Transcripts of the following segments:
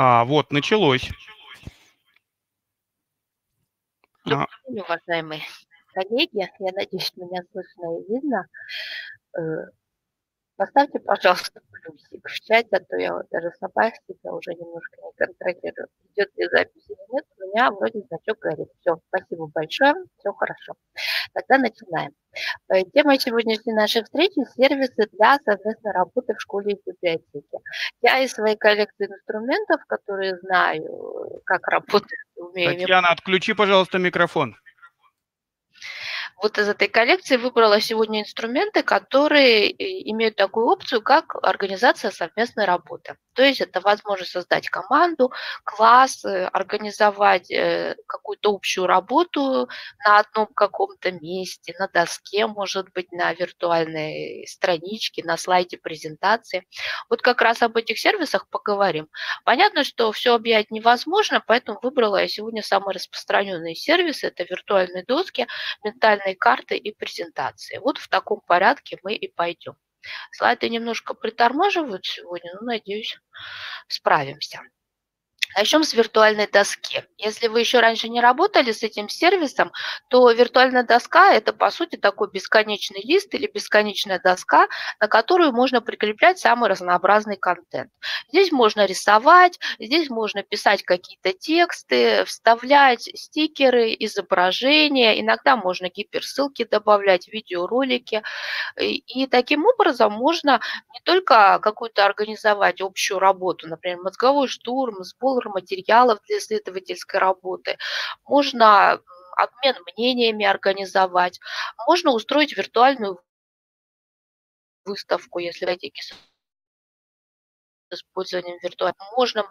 А, вот, началось. Добрый день, уважаемые коллеги. Я надеюсь, меня слышно и видно. Э, поставьте, пожалуйста, плюсик в чате, а то я вот даже сама себя уже немножко не контролирую. Идет ли запись или нет, у меня вроде значок горит. Все, спасибо большое, все хорошо. Тогда начинаем. Э, тема сегодняшней нашей встречи – сервисы для совместной работы в школе и библиотеке. Я из своей коллекции инструментов, которые знаю, как работать, умею. Татьяна, отключи, пожалуйста, микрофон вот из этой коллекции выбрала сегодня инструменты, которые э, имеют такую опцию, как организация совместной работы. То есть это возможность создать команду, класс, э, организовать э, какую-то общую работу на одном каком-то месте, на доске, может быть, на виртуальной страничке, на слайде презентации. Вот как раз об этих сервисах поговорим. Понятно, что все объять невозможно, поэтому выбрала я сегодня самые распространенные сервисы. Это виртуальные доски, ментальные данные карты и презентации. Вот в таком порядке мы и пойдем. Слайды немножко притормаживают сегодня, но, надеюсь, справимся. Начнем с виртуальной доски. Если вы еще раньше не работали с этим сервисом, то виртуальная доска – это, по сути, такой бесконечный лист или бесконечная доска, на которую можно прикреплять самый разнообразный контент. Здесь можно рисовать, здесь можно писать какие-то тексты, вставлять стикеры, изображения, иногда можно гиперссылки добавлять, видеоролики. И таким образом можно не только какую-то организовать общую работу, например, мозговой штурм, сбор материалов для исследовательской работы, можно обмен мнениями организовать, можно устроить виртуальную выставку, если хотите, с использованием виртуального. Можно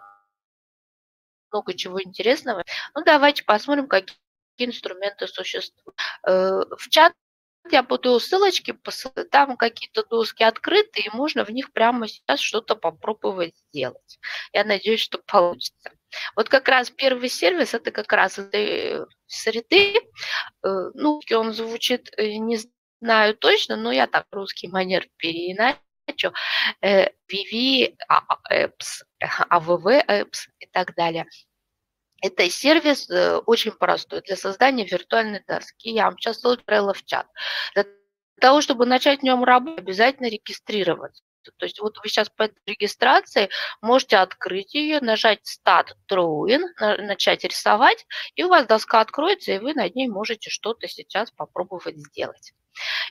много чего интересного. Ну, давайте посмотрим, какие инструменты существуют. Э, в чат я буду ссылочки, там какие-то доски открыты, и можно в них прямо сейчас что-то попробовать сделать. Я надеюсь, что получится. Вот как раз первый сервис, это как раз этой среды. Э, ну, он звучит, э, не знаю точно, но я так русский манер переиначу. VV, Apps, AVV Apps и так далее. Это сервис э, очень простой для создания виртуальной доски. Я вам сейчас отправила в чат. Для того, чтобы начать в нем работать, обязательно регистрироваться. То есть вот вы сейчас по регистрации можете открыть ее, нажать Start Drawing, начать рисовать, и у вас доска откроется, и вы над ней можете что-то сейчас попробовать сделать.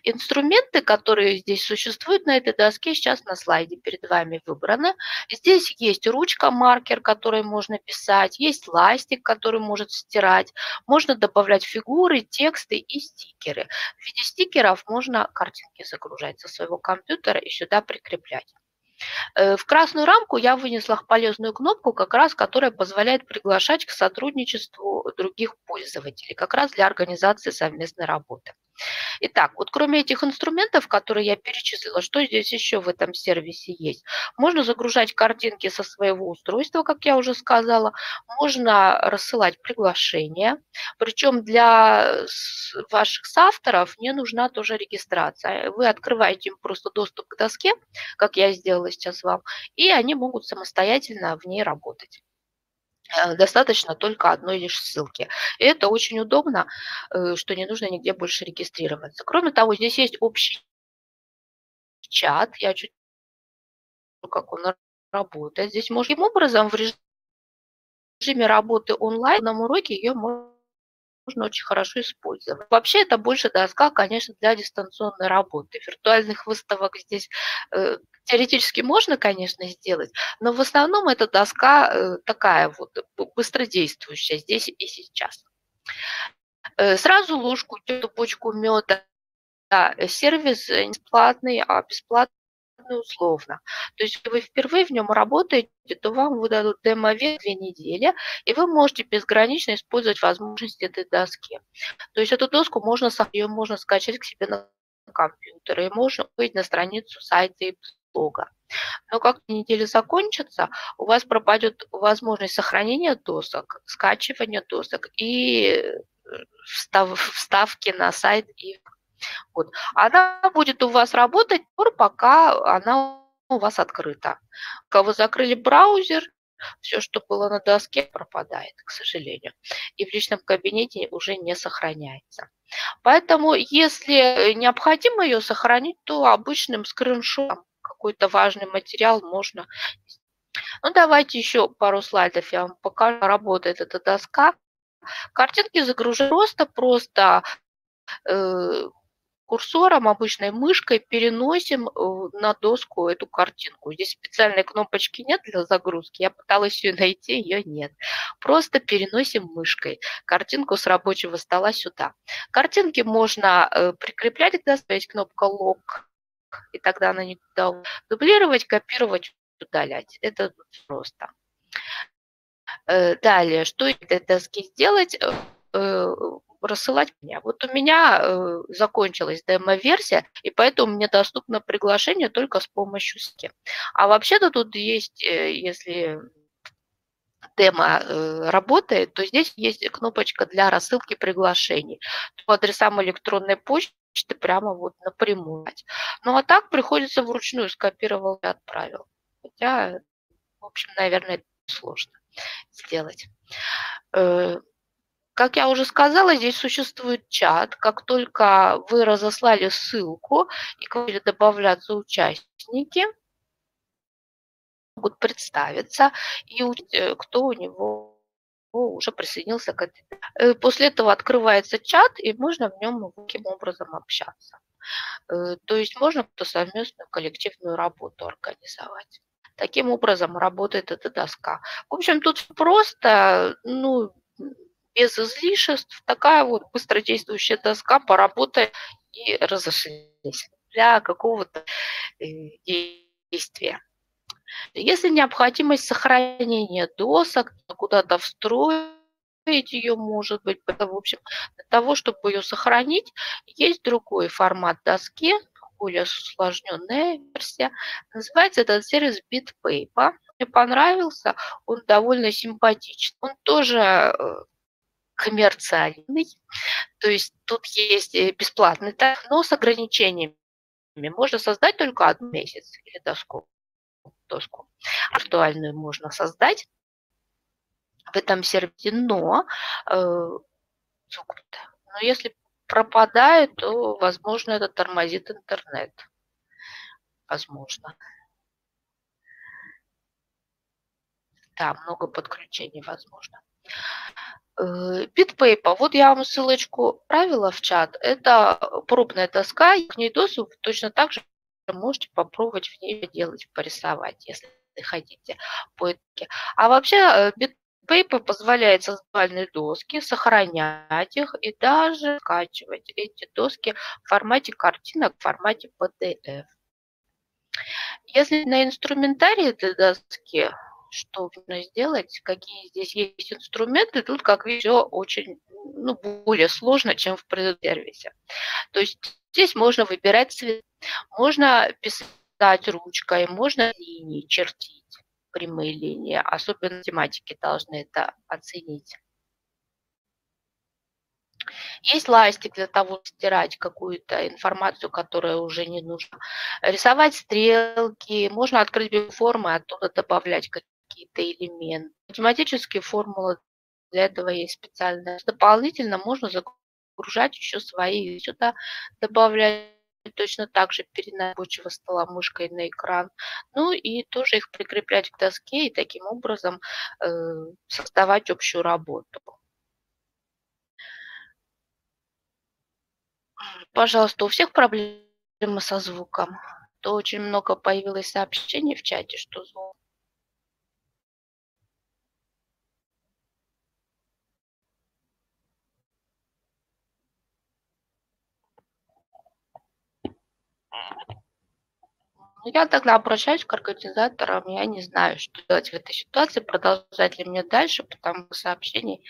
Инструменты, которые здесь существуют на этой доске, сейчас на слайде перед вами выбраны. Здесь есть ручка, маркер, который можно писать, есть ластик, который может стирать, можно добавлять фигуры, тексты и стикеры. В виде стикеров можно картинки загружать со своего компьютера и сюда прикреплять. Э, в красную рамку я вынесла полезную кнопку, как раз которая позволяет приглашать к сотрудничеству других пользователей, как раз для организации совместной работы. Итак, вот кроме этих инструментов, которые я перечислила, что здесь еще в этом сервисе есть? Можно загружать картинки со своего устройства, как я уже сказала, можно рассылать приглашения, причем для ваших соавторов не нужна тоже регистрация. Вы открываете им просто доступ к доске, как я сделала сейчас вам, и они могут самостоятельно в ней работать. Э, достаточно только одной лишь ссылки. И это очень удобно, э, что не нужно нигде больше регистрироваться. Кроме того, здесь есть общий чат. Я чуть как он работает. Здесь можно таким образом в режиме работы онлайн на уроке ее можно можно очень хорошо использовать. Вообще это больше доска, конечно, для дистанционной работы. Виртуальных выставок здесь э, теоретически можно, конечно, сделать, но в основном эта доска э, такая вот быстродействующая здесь и сейчас. Э, сразу ложку, бочку меда. Да, сервис бесплатный, а бесплатный условно. То есть, вы впервые в нем работаете, то вам выдадут демо-век две недели, и вы можете безгранично использовать возможности этой доски. То есть эту доску можно, ее можно скачать к себе на компьютер, и можно выйти на страницу сайта и блога. Но как неделя закончится, у вас пропадет возможность сохранения досок, скачивания досок и э, встав, вставки на сайт и вот. Она будет у вас работать, пока она у вас открыта. Когда вы закрыли браузер, Все, что было на доске, пропадает, к сожалению. И в личном кабинете уже не сохраняется. Поэтому, если необходимо ее сохранить, то обычным скриншотом какой-то важный материал можно. Ну, давайте еще пару слайдов я вам покажу. Работает эта доска. Картинки загружаю просто, просто э, курсором, обычной мышкой переносим э, на доску эту картинку. Здесь специальной кнопочки нет для загрузки. Я пыталась ее найти, ее нет. Просто переносим мышкой картинку с рабочего стола сюда. Картинки можно э, прикреплять, когда есть кнопка лог, и тогда она никуда дублировать, копировать, удалять. Это просто. Э, далее, что этой доски сделать? Рассылать меня. Вот у меня э, закончилась демо-версия, и поэтому мне доступно приглашение только с помощью ски. А вообще-то тут есть, э, если демо э, работает, то здесь есть кнопочка для рассылки приглашений по адресам электронной почты прямо вот напрямую. Ну а так приходится вручную скопировал и отправил. Хотя, в общем, наверное, сложно сделать. Как я уже сказала, здесь существует чат. Как только вы разослали ссылку и к вам добавляться участники, могут представиться и э, кто у него уже присоединился к этой. Э, после этого открывается чат, и можно в нем таким образом общаться. Э, то есть можно какую-то совместную коллективную работу организовать. Таким образом работает эта доска. В общем, тут просто, ну, без излишеств, такая вот быстродействующая доска, поработай и разошлись для какого-то э, действия. Если необходимость сохранения досок, куда-то встроить ее, может быть, в общем, для того, чтобы ее сохранить, есть другой формат доски, более усложненная версия. Называется этот сервис BitPaper. Мне понравился, он довольно симпатичный. Он тоже э, коммерциальный, то есть тут есть э, бесплатный, но с ограничениями. Можно создать только один месяц или доску. доску. Актуальную можно создать в этом сервисе, но, э, но если пропадает, то, возможно, это тормозит интернет. Возможно. Да, много подключений возможно. BitPaper, вот я вам ссылочку правила в чат. Это пробная доска, к ней доступ точно так же можете попробовать в ней делать, порисовать, если хотите. А вообще BitPaper позволяет создавать доски, сохранять их и даже скачивать эти доски в формате картинок, в формате PDF. Если на инструментарии этой доски что нужно сделать, какие здесь есть инструменты, тут, как видите, все очень ну, более сложно, чем в предсервисе. То есть здесь можно выбирать цвет, можно писать ручкой, можно линии чертить, прямые линии. Особенно тематики должны это оценить. Есть ластик для того, чтобы стирать какую-то информацию, которая уже не нужна. Рисовать стрелки, можно открыть формы, оттуда добавлять какие-то элементы. Математические формулы для этого есть специальные. Дополнительно можно загружать еще свои. Сюда добавлять точно так же перед рабочего стола мышкой на экран. Ну и тоже их прикреплять к доске и таким образом э, создавать общую работу. Пожалуйста, у всех проблемы со звуком? То очень много появилось сообщений в чате, что звук я тогда обращаюсь к организаторам, я не знаю, что делать в этой ситуации, продолжать ли мне дальше, потому что сообщений,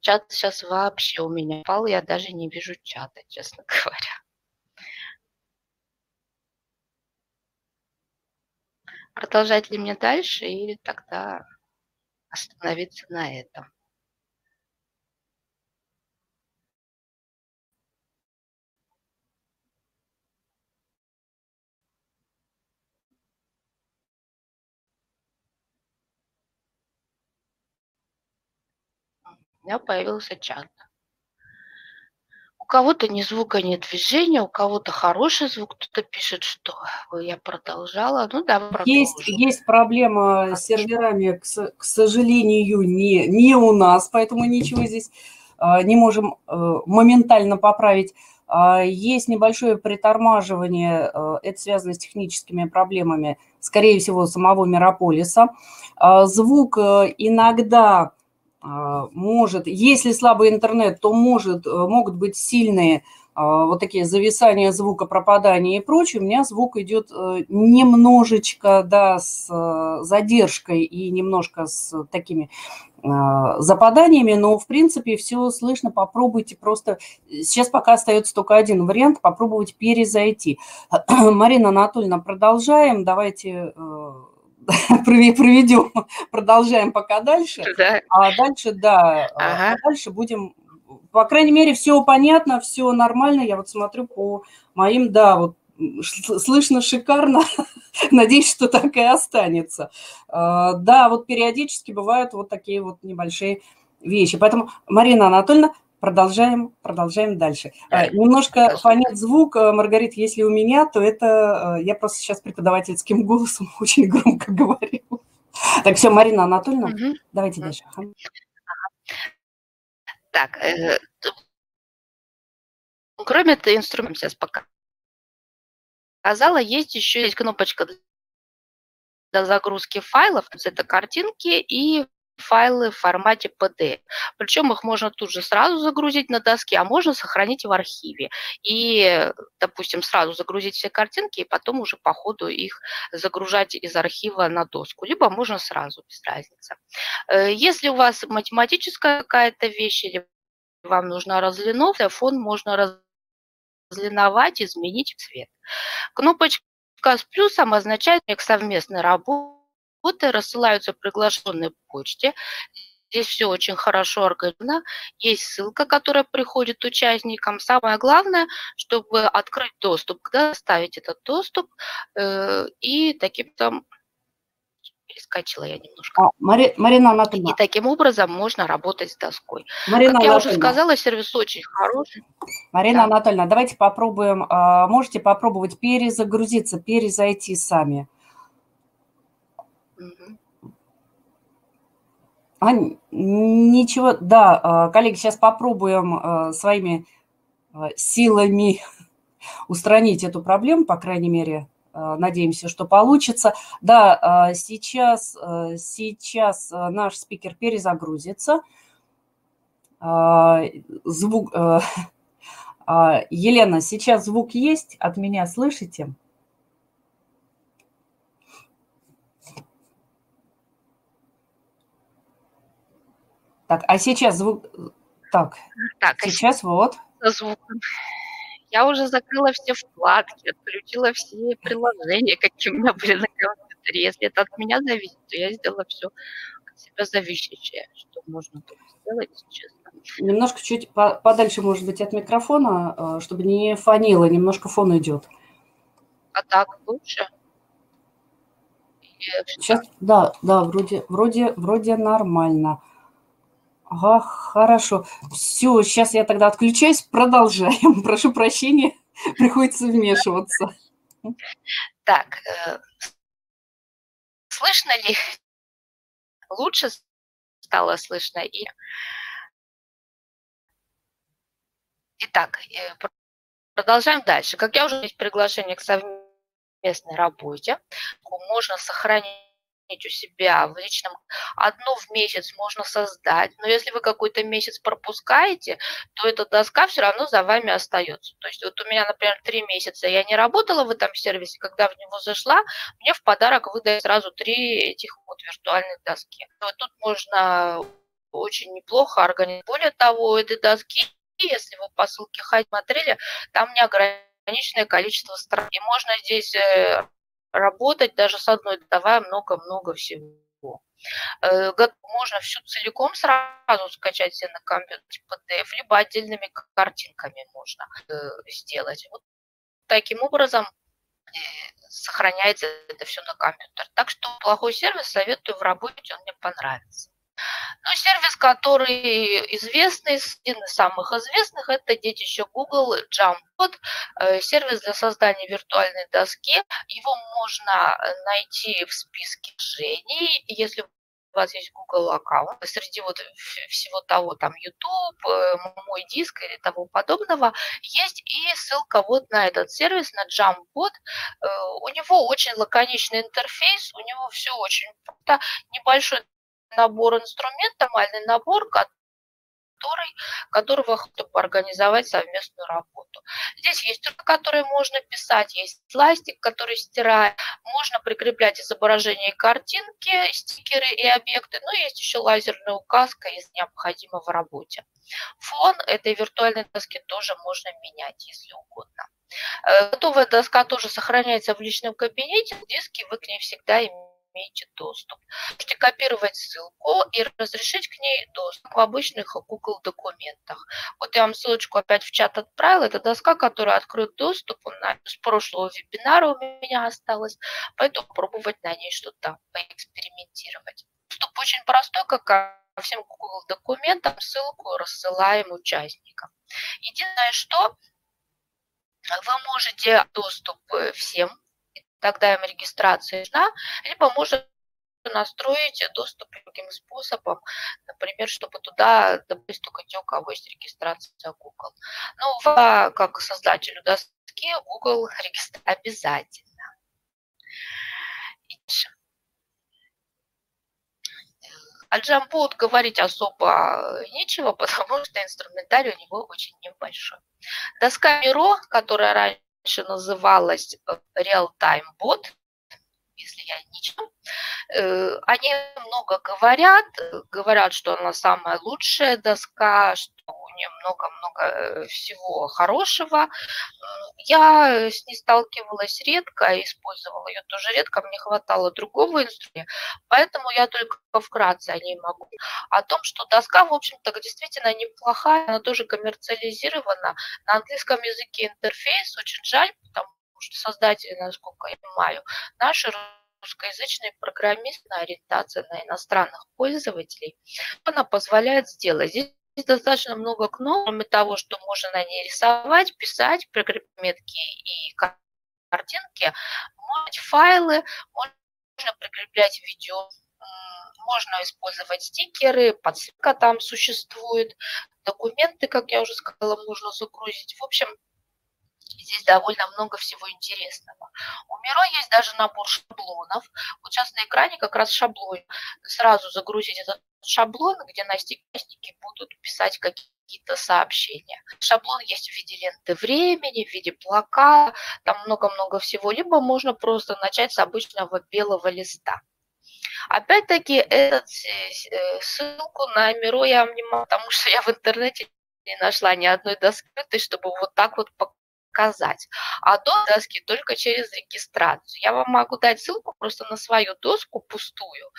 чат сейчас вообще у меня пал, я даже не вижу чата, честно говоря. Продолжать ли мне дальше или тогда остановиться на этом? Меня появился чат. У кого-то ни звука, ни движения, у кого-то хороший звук, кто-то пишет, что я продолжала. Ну да, продолжу. Есть, есть проблема с серверами, к, сожалению, не, не у нас, поэтому ничего здесь э, не можем э, моментально поправить. Есть небольшое притормаживание, это связано с техническими проблемами, скорее всего, самого Мирополиса. Звук э, иногда а, может, если слабый интернет, то может, э, могут быть сильные а, вот такие зависания звука, пропадания и прочее, у меня звук идет э, немножечко, да, с э, задержкой и немножко с такими а, западаниями, но в принципе все слышно, попробуйте просто, сейчас пока остается только один вариант, попробовать перезайти. Марина Анатольевна, продолжаем, давайте проведем, продолжаем пока дальше. Да. А дальше, да, а ага. а дальше будем, по крайней мере, все понятно, все нормально. Я вот смотрю по моим, да, вот слышно шикарно. Надеюсь, что так и останется. А, да, вот периодически бывают вот такие вот небольшие вещи. Поэтому, Марина Анатольевна, Продолжаем, продолжаем дальше. Э, немножко фонит звук, э, Маргарит, если у меня, то это э, я просто сейчас преподавательским голосом очень громко говорю. Так, все, Марина Анатольевна, угу. давайте дальше. Так, э, кроме этого инструмента сейчас пока сказала, есть еще есть кнопочка для загрузки файлов, это картинки и файлы в формате PDF. Причем их можно тут же сразу загрузить на доске, а можно сохранить в архиве. И, допустим, сразу загрузить все картинки, и потом уже по ходу их загружать из архива на доску. Либо можно сразу, без разницы. Э, если у вас математическая какая-то вещь, или вам нужна разлиновка, фон можно разлиновать, изменить цвет. Кнопочка с плюсом означает совместной работы рассылаются приглашенные почте. Здесь все очень хорошо организовано. Есть ссылка, которая приходит участникам. Самое главное, чтобы открыть доступ, когда ставить этот доступ э, и таким там перескочила я немножко. А, Мари, Марина Анатольевна. И таким образом можно работать с доской. Марина как я уже сказала, сервис очень хороший. Марина да. Анатольевна, давайте попробуем, а, можете попробовать перезагрузиться, перезайти сами. А, ничего, да, а, коллеги, сейчас попробуем а, своими а, силами устранить эту проблему, по крайней мере, надеемся, что получится. Да, сейчас, сейчас наш спикер перезагрузится. Звук... Елена, сейчас звук есть? От меня слышите? Так, а сейчас звук... Так, так а сейчас а вот. Звук. Я уже закрыла все вкладки, отключила все приложения, какие у меня были на компьютере. Если это от меня зависит, то я сделала все от себя зависящее, что можно тут сделать, честно. Немножко чуть подальше, может быть, от микрофона, э, чтобы не фонило, немножко фон идет. А так лучше? Сейчас, да, да, вроде, вроде, вроде нормально. Ага, хорошо. Все, сейчас я тогда отключаюсь, продолжаем. Прошу прощения, приходится вмешиваться. Так, э, слышно ли? Лучше стало слышно? И... Итак, э, продолжаем дальше. Как я уже есть приглашение к совместной работе, можно сохранить у себя в личном одну в месяц можно создать, но если вы какой-то месяц пропускаете, то эта доска все равно за вами остается. То есть вот у меня, например, три месяца я не работала в этом сервисе, когда в него зашла, мне в подарок выдают сразу три этих вот виртуальных доски. Вот тут можно очень неплохо организовать. Более того, этой доски, если вы по ссылке Хайт смотрели, там неограниченное количество стран. И можно здесь э, работать даже с одной, давая много-много всего. Э, можно всю целиком сразу скачать себе на компьютер PDF, либо отдельными картинками можно э, сделать. Вот таким образом э, сохраняется это все на компьютер. Так что плохой сервис советую в работе, он мне понравится. Ну, сервис, который известный, один из самых известных, это детище Google Jumpbot, э, сервис для создания виртуальной доски. Его можно найти в списке решений, если у вас есть Google аккаунт, среди вот всего того, там YouTube, э, мой диск или того подобного, есть и ссылка вот на этот сервис, на. Э, у него очень лаконичный интерфейс, у него все очень просто, небольшой набор инструментов, нормальный набор, который, которого чтобы организовать совместную работу. Здесь есть только, которые можно писать, есть пластик, который стирает, можно прикреплять изображения картинки, стикеры и объекты, но есть еще лазерная указка, если необходимо в работе. Фон этой виртуальной доски тоже можно менять, если угодно. Э, готовая доска тоже сохраняется в личном кабинете, в диске вы к ней всегда имеете имеете доступ. Можете копировать ссылку и разрешить к ней доступ в обычных Google документах. Вот я вам ссылочку опять в чат отправила. Это доска, которая открыт доступ. Она с прошлого вебинара у меня осталась. Поэтому пробовать на ней что-то поэкспериментировать. Доступ очень простой, как ко всем Google документам. Ссылку рассылаем участникам. Единственное, что вы можете доступ э, всем тогда им регистрация нужна, либо можно настроить доступ другим способом, например, чтобы туда добавить только те, у кого есть регистрация Google. Ну, в, как создателю доски Google регистрация обязательно. О Джамбут говорить особо нечего, потому что инструментарий у него очень небольшой. Доска Миро, которая раньше раньше называлась э, Real Time Bot, если я ничего. Э, они много говорят, говорят, что она самая лучшая доска, что у нее много-много э, всего хорошего. Я с ней сталкивалась редко, использовала ее тоже редко, мне хватало другого инструмента, поэтому я только вкратце о ней могу. О том, что доска, в общем-то, действительно неплохая, она тоже коммерциализирована. На английском языке интерфейс очень жаль, потому что создатели, насколько я понимаю, наши русскоязычные программисты на ориентация на иностранных пользователей, она позволяет сделать. Здесь достаточно много кнопок, кроме того, что можно на ней рисовать, писать, прикрепить метки и картинки, можно файлы, можно прикреплять видео, можно использовать стикеры, подсветка там существует, документы, как я уже сказала, можно загрузить. В общем, здесь довольно много всего интересного. У Миро есть даже набор шаблонов. Вот сейчас на экране как раз шаблон. Сразу загрузить этот шаблон, где настигники будут писать какие-то сообщения. Шаблон есть в виде ленты времени, в виде плака, там много-много всего. Либо можно просто начать с обычного белого листа. Опять-таки, этот, э, ссылку на Миро я вам не могу, потому что я в интернете не нашла ни одной доски, чтобы вот так вот показать. А до доски только через регистрацию. Я вам могу дать ссылку просто на свою доску пустую,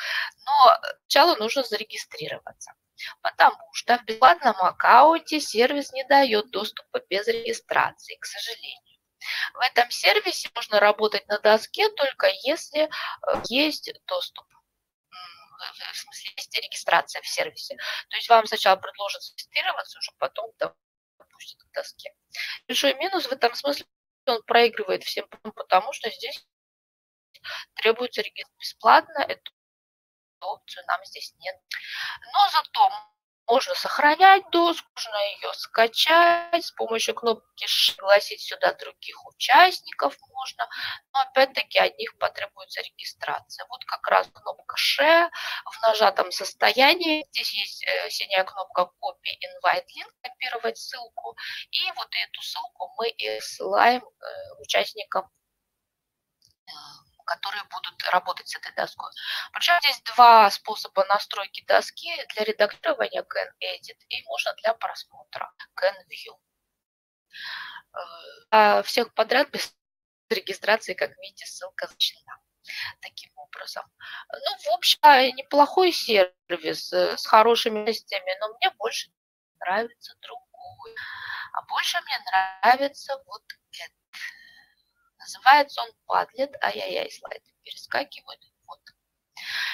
но сначала нужно зарегистрироваться. Потому что в бесплатном аккаунте сервис не дает доступа без регистрации, к сожалению. В этом сервисе можно работать на доске только если э, есть доступ в смысле, есть регистрация в сервисе. То есть вам сначала предложат зарегистрироваться, уже потом допустят к доске. Большой минус в этом смысле он проигрывает всем, потому что здесь требуется регистрация бесплатно, эту опцию нам здесь нет. Но зато можно сохранять доску, можно ее скачать с помощью кнопки «Пригласить сюда других участников» можно, но опять-таки от них потребуется регистрация. Вот как раз кнопка «Share» в нажатом состоянии. Здесь есть э, синяя кнопка «Copy Invite Link», копировать ссылку. И вот эту ссылку мы и ссылаем э, участникам э, которые будут работать с этой доской. Причем здесь два способа настройки доски для редактирования Can Edit и можно для просмотра Can View. А всех подряд без регистрации, как видите, ссылка зачтена таким образом. Ну, в общем, неплохой сервис э, с хорошими частями, но мне больше нравится другой. А больше мне нравится вот это. Называется он Padlet. Ай-яй-яй, слайды перескакивают.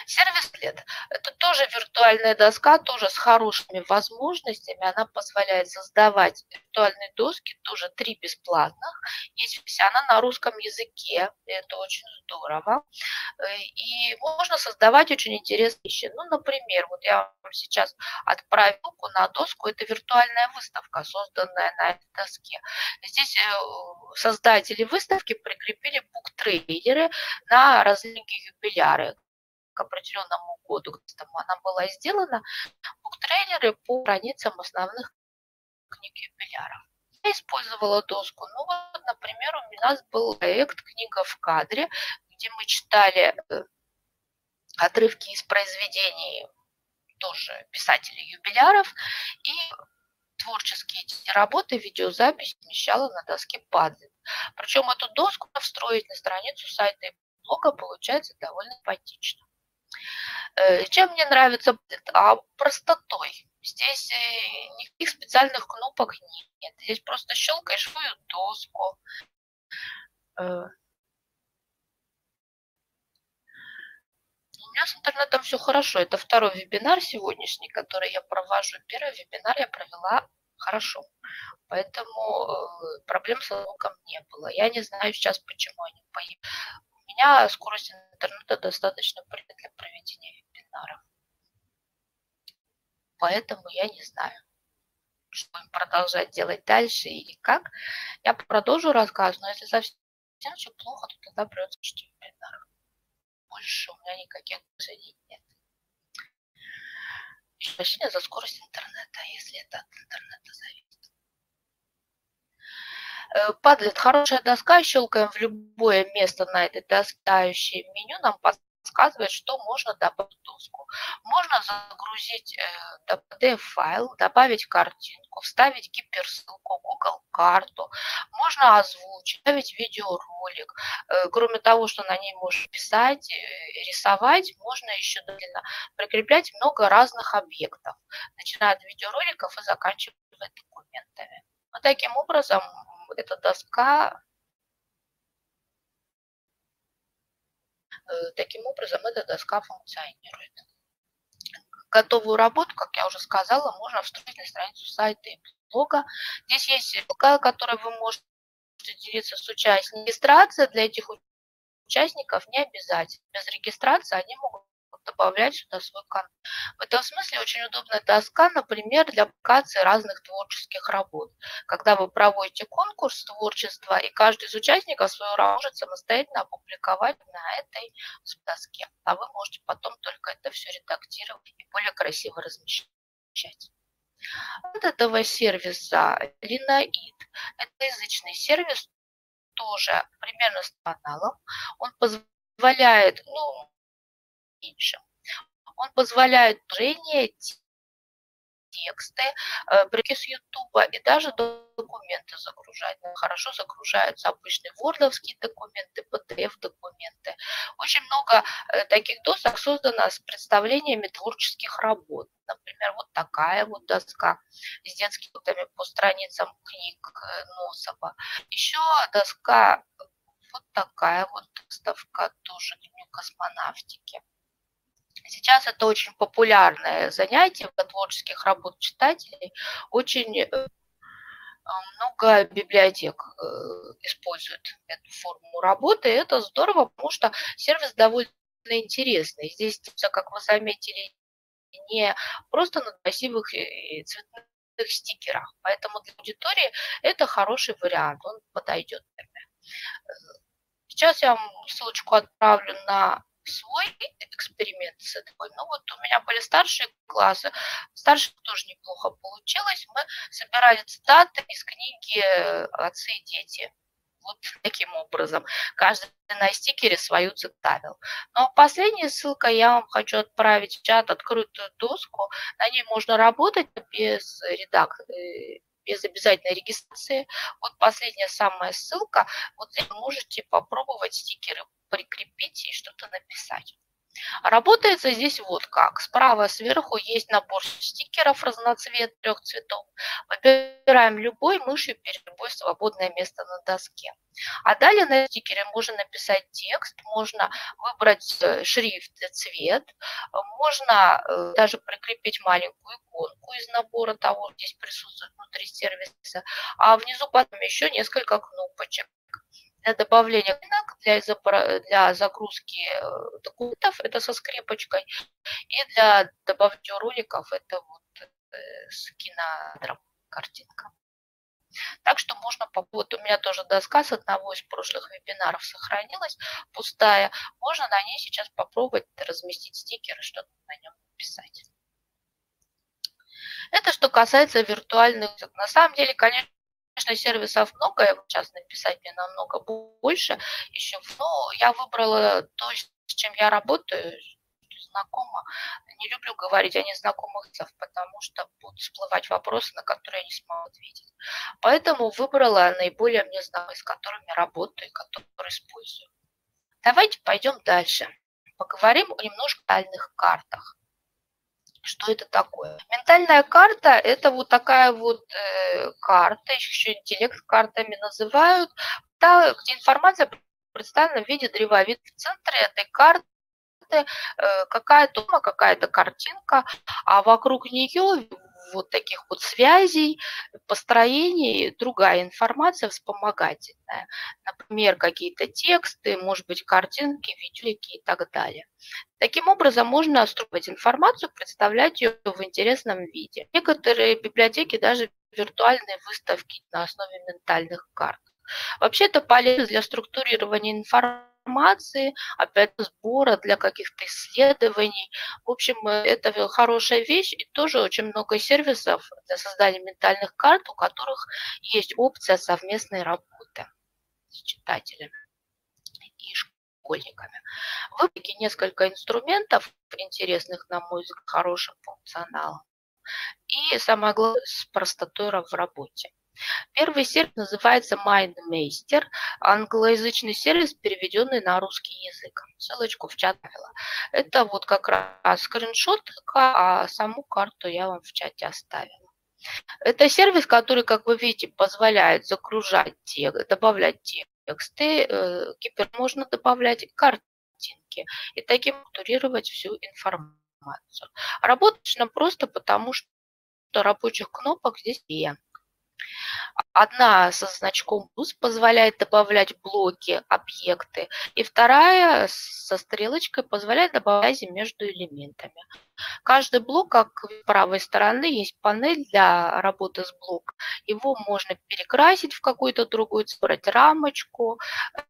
Сервис лет – это тоже виртуальная доска, тоже с хорошими возможностями. Она позволяет создавать виртуальные доски, тоже три бесплатных. Есть она на русском языке, это очень здорово. Э, и можно создавать очень интересные вещи. Ну, например, вот я вам сейчас отправил на доску, это виртуальная выставка, созданная на этой доске. Здесь э, создатели выставки прикрепили буктрейлеры на различные юбиляры к определенному году, когда она была сделана, буктрейлеры по страницам основных книг юбиляров. Я использовала доску. Ну вот, например, у нас был проект «Книга в кадре», где мы читали э, отрывки из произведений тоже писателей юбиляров и творческие работы, видеозапись помещала на доске Padlet. Причем эту доску встроить на страницу сайта и блога получается довольно симпатично. Э, чем мне нравится? А простотой. Здесь э, никаких специальных кнопок нет. Здесь просто щелкаешь свою доску. Э, меня с интернетом все хорошо. Это второй вебинар сегодняшний, который я провожу. Первый вебинар я провела хорошо. Поэтому проблем с звуком не было. Я не знаю сейчас, почему они. У меня скорость интернета достаточно для проведения вебинаров. Поэтому я не знаю, что им продолжать делать дальше или как. Я продолжу рассказ, но если совсем все плохо, то тогда придется чтить вебинар больше у меня никаких движений нет. Прощения за скорость интернета, если это от интернета зависит. Э, падает хорошая доска, щелкаем в любое место на этой доске, меню нам подсказывает, что можно добавить доску. Можно загрузить э, PDF-файл, добавить картинку, вставить гиперссылку, Google карту, можно озвучить, ставить видеоролик. Э, кроме того, что на ней можно писать, э, рисовать, можно еще прикреплять много разных объектов, начиная от видеороликов и заканчивая документами. Вот таким образом эта доска Э, таким образом, эта доска функционирует. Готовую работу, как я уже сказала, можно встроить на страницу сайта и блога. Здесь есть ссылка, которой вы можете делиться с участниками. Регистрация для этих участников не обязательно. Без регистрации они могут добавлять сюда свой контент. В этом смысле очень удобная доска, например, для публикации разных творческих работ. Когда вы проводите конкурс творчества, и каждый из участников свою работу может самостоятельно опубликовать на этой доске. А вы можете потом только это все редактировать и более красиво размещать. От этого сервиса Linaid. Это язычный сервис, тоже примерно с каналом. Он позволяет, ну, меньше. Он позволяет движение, тексты, брюки с Ютуба и даже документы загружать. Хорошо загружаются обычные вордовские документы, PDF-документы. Очень много э, таких досок создано с представлениями творческих работ. Например, вот такая вот доска с детскими по страницам книг э, Носова. Еще доска вот такая вот доставка тоже к космонавтики. Сейчас это очень популярное занятие для творческих работ читателей. Очень э, много библиотек э, используют эту форму работы. И это здорово, потому что сервис довольно интересный. Здесь, как вы заметили, не просто на красивых цветных стикерах. Поэтому для аудитории это хороший вариант, он подойдет. Сейчас я вам ссылочку отправлю на свой эксперимент с этой. Ну вот у меня были старшие классы, старших тоже неплохо получилось. Мы собирали цитаты из книги «Отцы и дети». Вот таким образом. Каждый на стикере свою цитату. Но последняя ссылка я вам хочу отправить в чат открытую доску. На ней можно работать без редакции без обязательной регистрации. Вот последняя самая ссылка. Вот здесь вы можете попробовать стикеры прикрепить и что-то написать. Работается здесь вот как. Справа сверху есть набор стикеров разноцветных трех цветов. Выбираем любой мышью перед любой свободное место на доске. А далее на стикере можно написать текст, можно выбрать э, шрифт и цвет, можно э, даже прикрепить маленькую иконку из набора того, что здесь присутствует внутри сервиса, а внизу потом еще несколько кнопочек для добавления кнопок, для, для загрузки э, документов, это со скрепочкой, и для добавления роликов, это вот с кинодром картинка. Так что можно, вот у меня тоже доска с одного из прошлых вебинаров сохранилась, пустая. Можно на ней сейчас попробовать разместить стикеры, что-то на нем написать. Это что касается виртуальных. На самом деле, конечно, сервисов много, я сейчас написать мне намного больше еще, но я выбрала то, с чем я работаю, знакома. Не люблю говорить о незнакомых потому что будут всплывать вопросы, на которые я не смогу ответить. Поэтому выбрала наиболее мне знакомые, с которыми работаю которые использую. Давайте пойдем дальше. Поговорим немножко о ментальных картах. Что это такое? Ментальная карта – это вот такая вот э, карта, еще интеллект картами называют, та, где информация представлена в виде древовид. В центре этой карты Э, какая-то какая-то картинка, а вокруг нее вот таких вот связей, построений, другая информация вспомогательная. Например, какие-то тексты, может быть, картинки, видеолики и так далее. Таким образом, можно строить информацию, представлять ее в интересном виде. Некоторые библиотеки даже виртуальные выставки на основе ментальных карт. Вообще это полезно для структурирования информации информации, опять сбора для каких-то исследований. В общем, э, это хорошая вещь и тоже очень много сервисов для создания ментальных карт, у которых есть опция совместной работы с читателями и школьниками. Выбрали несколько инструментов, интересных, на мой взгляд, хорошим функционалом. И самое главное, с простотой в работе. Первый сервис называется MindMeister, англоязычный сервис, переведенный на русский язык. Ссылочку в чат оставила. Это вот как раз скриншот, а саму карту я вам в чате оставила. Это сервис, который, как вы видите, позволяет загружать текст, добавлять тексты, э, гипер можно добавлять картинки и таким структурировать всю информацию. Работает нам просто потому, что рабочих кнопок здесь две. Одна со значком плюс позволяет добавлять блоки, объекты, и вторая со стрелочкой позволяет добавлять между элементами. Каждый блок, как правой стороны, есть панель для работы с блоком. Его можно перекрасить в какой-то другой цвет, рамочку,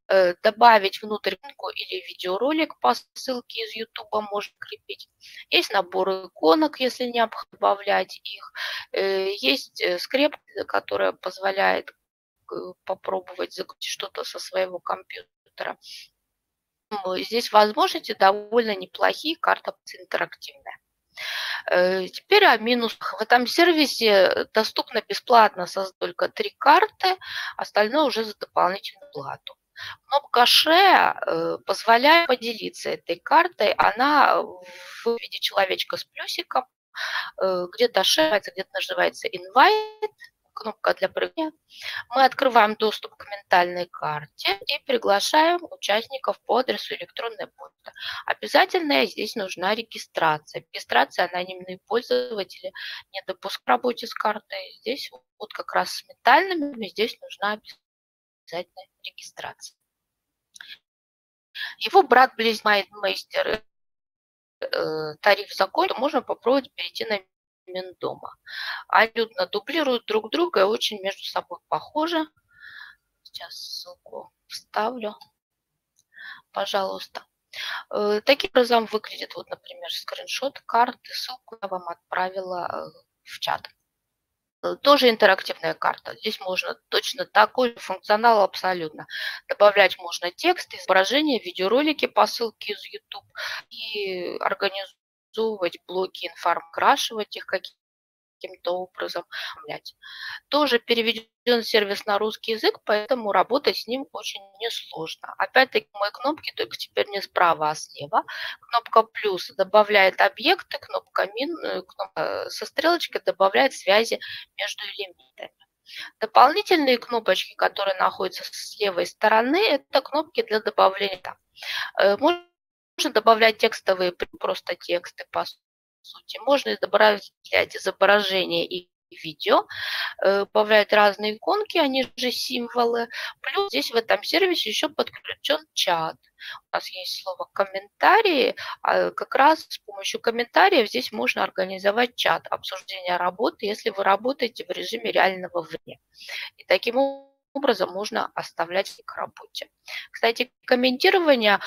э, добавить внутрь или видеоролик по ссылке из YouTube можно крепить. Есть набор иконок, если необходимо добавлять их. Э, есть э, скрепка, которая позволяет попробовать загрузить что-то со своего компьютера. Здесь возможности довольно неплохие, карта интерактивная. Э, теперь о минусах. В этом сервисе доступно бесплатно создать только три карты, остальное уже за дополнительную плату. Кнопка Share э, позволяет поделиться этой картой. Она в виде человечка с плюсиком. Э, где-то Share, где-то называется Invite кнопка для прыгания. Мы открываем доступ к ментальной карте и приглашаем участников по адресу электронной почты. Обязательно здесь нужна регистрация. Регистрация анонимные пользователи не допуск к работе с картой. Здесь вот как раз с ментальными здесь нужна обязательная регистрация. Его брат-близнец Мейстер э, тариф закончен, можно попробовать перейти на дома. Абсолютно дублируют друг друга и очень между собой похожи. Сейчас ссылку вставлю. Пожалуйста. Э, таким образом выглядит, вот, например, скриншот карты. Ссылку я вам отправила э, в чат. Э, тоже интерактивная карта. Здесь можно точно такой функционал абсолютно. Добавлять можно текст, изображения, видеоролики по ссылке из YouTube и организовать организовывать блоки информ, крашивать их каким каким-то образом. Тоже переведен сервис на русский язык, поэтому работать с ним очень несложно. Опять-таки мои кнопки только теперь не справа, а слева. Кнопка плюс добавляет объекты, кнопка мин, э, кнопка со стрелочкой добавляет связи между элементами. Дополнительные кнопочки, которые находятся с левой стороны, это кнопки для добавления. Э, можно добавлять текстовые, просто тексты, по сути. Можно добавлять изображения и видео, э, добавлять разные иконки, они же символы. Плюс здесь в этом сервисе еще подключен чат. У нас есть слово комментарии, а как раз с помощью комментариев здесь можно организовать чат обсуждения работы, если вы работаете в режиме реального времени. И таким образом можно оставлять к работе. Кстати, комментирование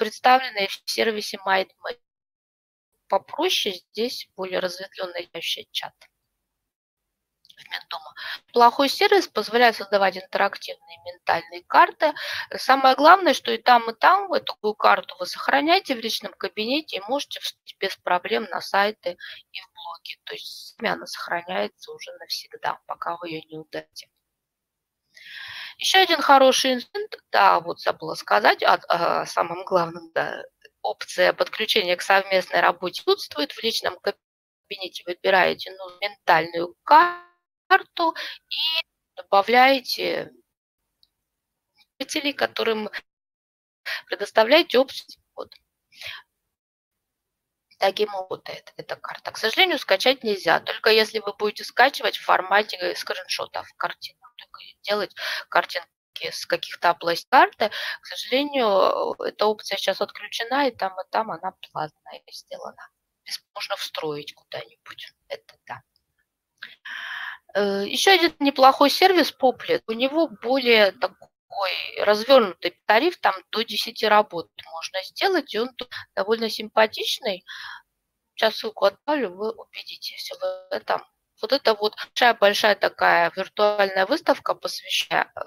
представлены в сервисе MindMate. Попроще здесь более разветвленный чат. Дома. Плохой сервис позволяет создавать интерактивные ментальные карты. Самое главное, что и там, и там эту карту вы сохраняете в личном кабинете и можете без проблем на сайты и в блоги. То есть она сохраняется уже навсегда, пока вы ее не удалите. Еще один хороший инструмент, да, вот забыла сказать о, о самом главном, да, опция подключения к совместной работе отсутствует. В личном кабинете выбираете ну, ментальную карту и добавляете пользователей, которым предоставляете опцию. Вот. Таким работает эта карта. К сожалению, скачать нельзя, только если вы будете скачивать в формате скриншотов картинок делать картинки с каких-то областей карты. К сожалению, эта опция сейчас отключена, и там, и там она платная сделана. Можно встроить куда-нибудь. Это да. Э, еще один неплохой сервис Poplet. У него более такой развернутый тариф, там до 10 работ можно сделать, и он довольно симпатичный. Сейчас ссылку отправлю, вы убедитесь в этом. Вот это вот большая-большая такая виртуальная выставка, посвящая э,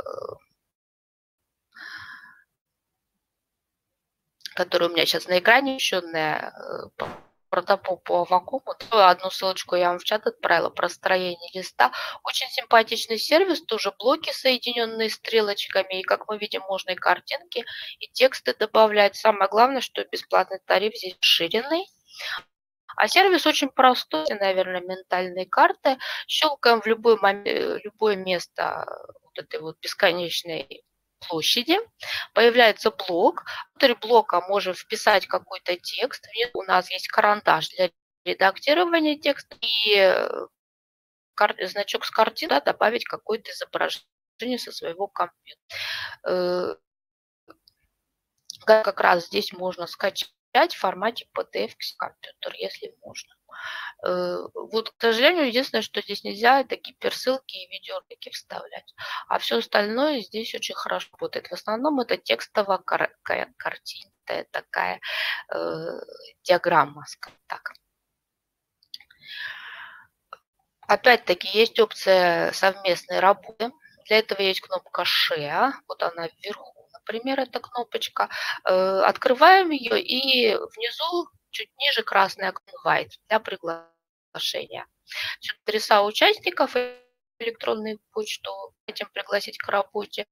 которая у меня сейчас на экране, еще на э, протопоп по вакууму. Одну ссылочку я вам в чат отправила про строение листа. Очень симпатичный сервис, тоже блоки, соединенные стрелочками. И, как мы видим, можно и картинки, и тексты добавлять. Самое главное, что бесплатный тариф здесь расширенный. А сервис очень простой, наверное, ментальные карты. Щелкаем в любой момент, любое место вот этой вот бесконечной площади, появляется блок. Внутри блока можем вписать какой-то текст. У нас есть карандаш для редактирования текста и э, значок с картины, да, добавить какое-то изображение со своего компьютера. Э, как раз здесь можно скачать в формате PDF компьютер, если можно. Э, вот, к сожалению, единственное, что здесь нельзя, это гиперссылки и видеоролики вставлять. А все остальное здесь очень хорошо работает. В основном это текстовая кар- картинка, такая э, диаграмма, скажем так. Опять-таки есть опция совместной работы. Для этого есть кнопка Share, вот она вверху например, эта кнопочка. Э, открываем ее и внизу чуть ниже красный окно White для приглашения. Адреса участников электронную почту, хотим пригласить к работе.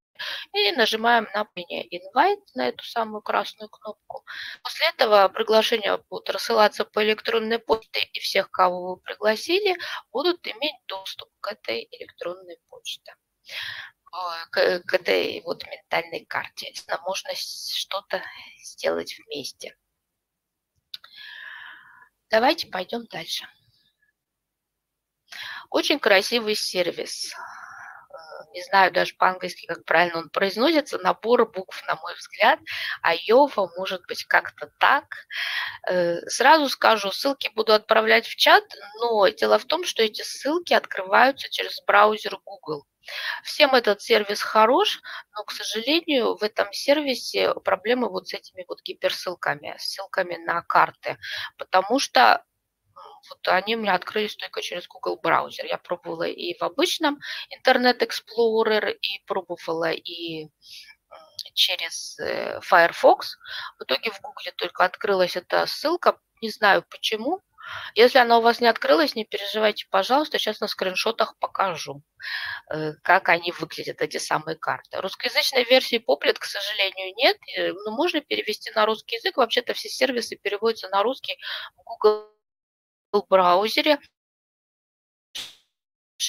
И нажимаем на Invite, на эту самую красную кнопку. После этого приглашения будут рассылаться по электронной почте, и всех, кого вы пригласили, будут иметь доступ к этой электронной почте к, к этой вот ментальной карте. Можно что-то сделать вместе. Давайте пойдем дальше. Очень красивый сервис. Э, не знаю даже по-английски, как правильно он произносится. Набор букв, на мой взгляд. Айова, может быть, как-то так. Э, сразу скажу, ссылки буду отправлять в чат, но дело в том, что эти ссылки открываются через браузер Google. Всем этот сервис хорош, но, к сожалению, в этом сервисе проблемы вот с этими вот гиперссылками, ссылками на карты, потому что вот они у меня открылись только через Google браузер. Я пробовала и в обычном Internet Explorer, и пробовала и через э, Firefox. В итоге в Google только открылась эта ссылка. Не знаю почему. Если она у вас не открылась, не переживайте, пожалуйста, сейчас на скриншотах покажу, э, как они выглядят, эти самые карты. Русскоязычной версии Poplet, к сожалению, нет, э, но можно перевести на русский язык. Вообще-то все сервисы переводятся на русский в Google браузере.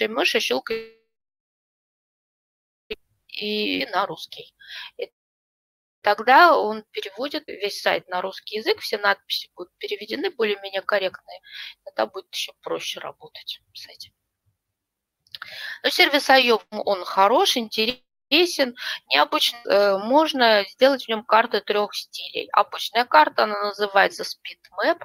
Мыши щелкай и на русский. Тогда он переводит весь сайт на русский язык, все надписи будут переведены более-менее корректные. Тогда будет еще проще работать с этим. Но сервис IO, он хорош, интересен, необычно. Э, можно сделать в нем карты трех стилей. Обычная карта, она называется SpeedMap.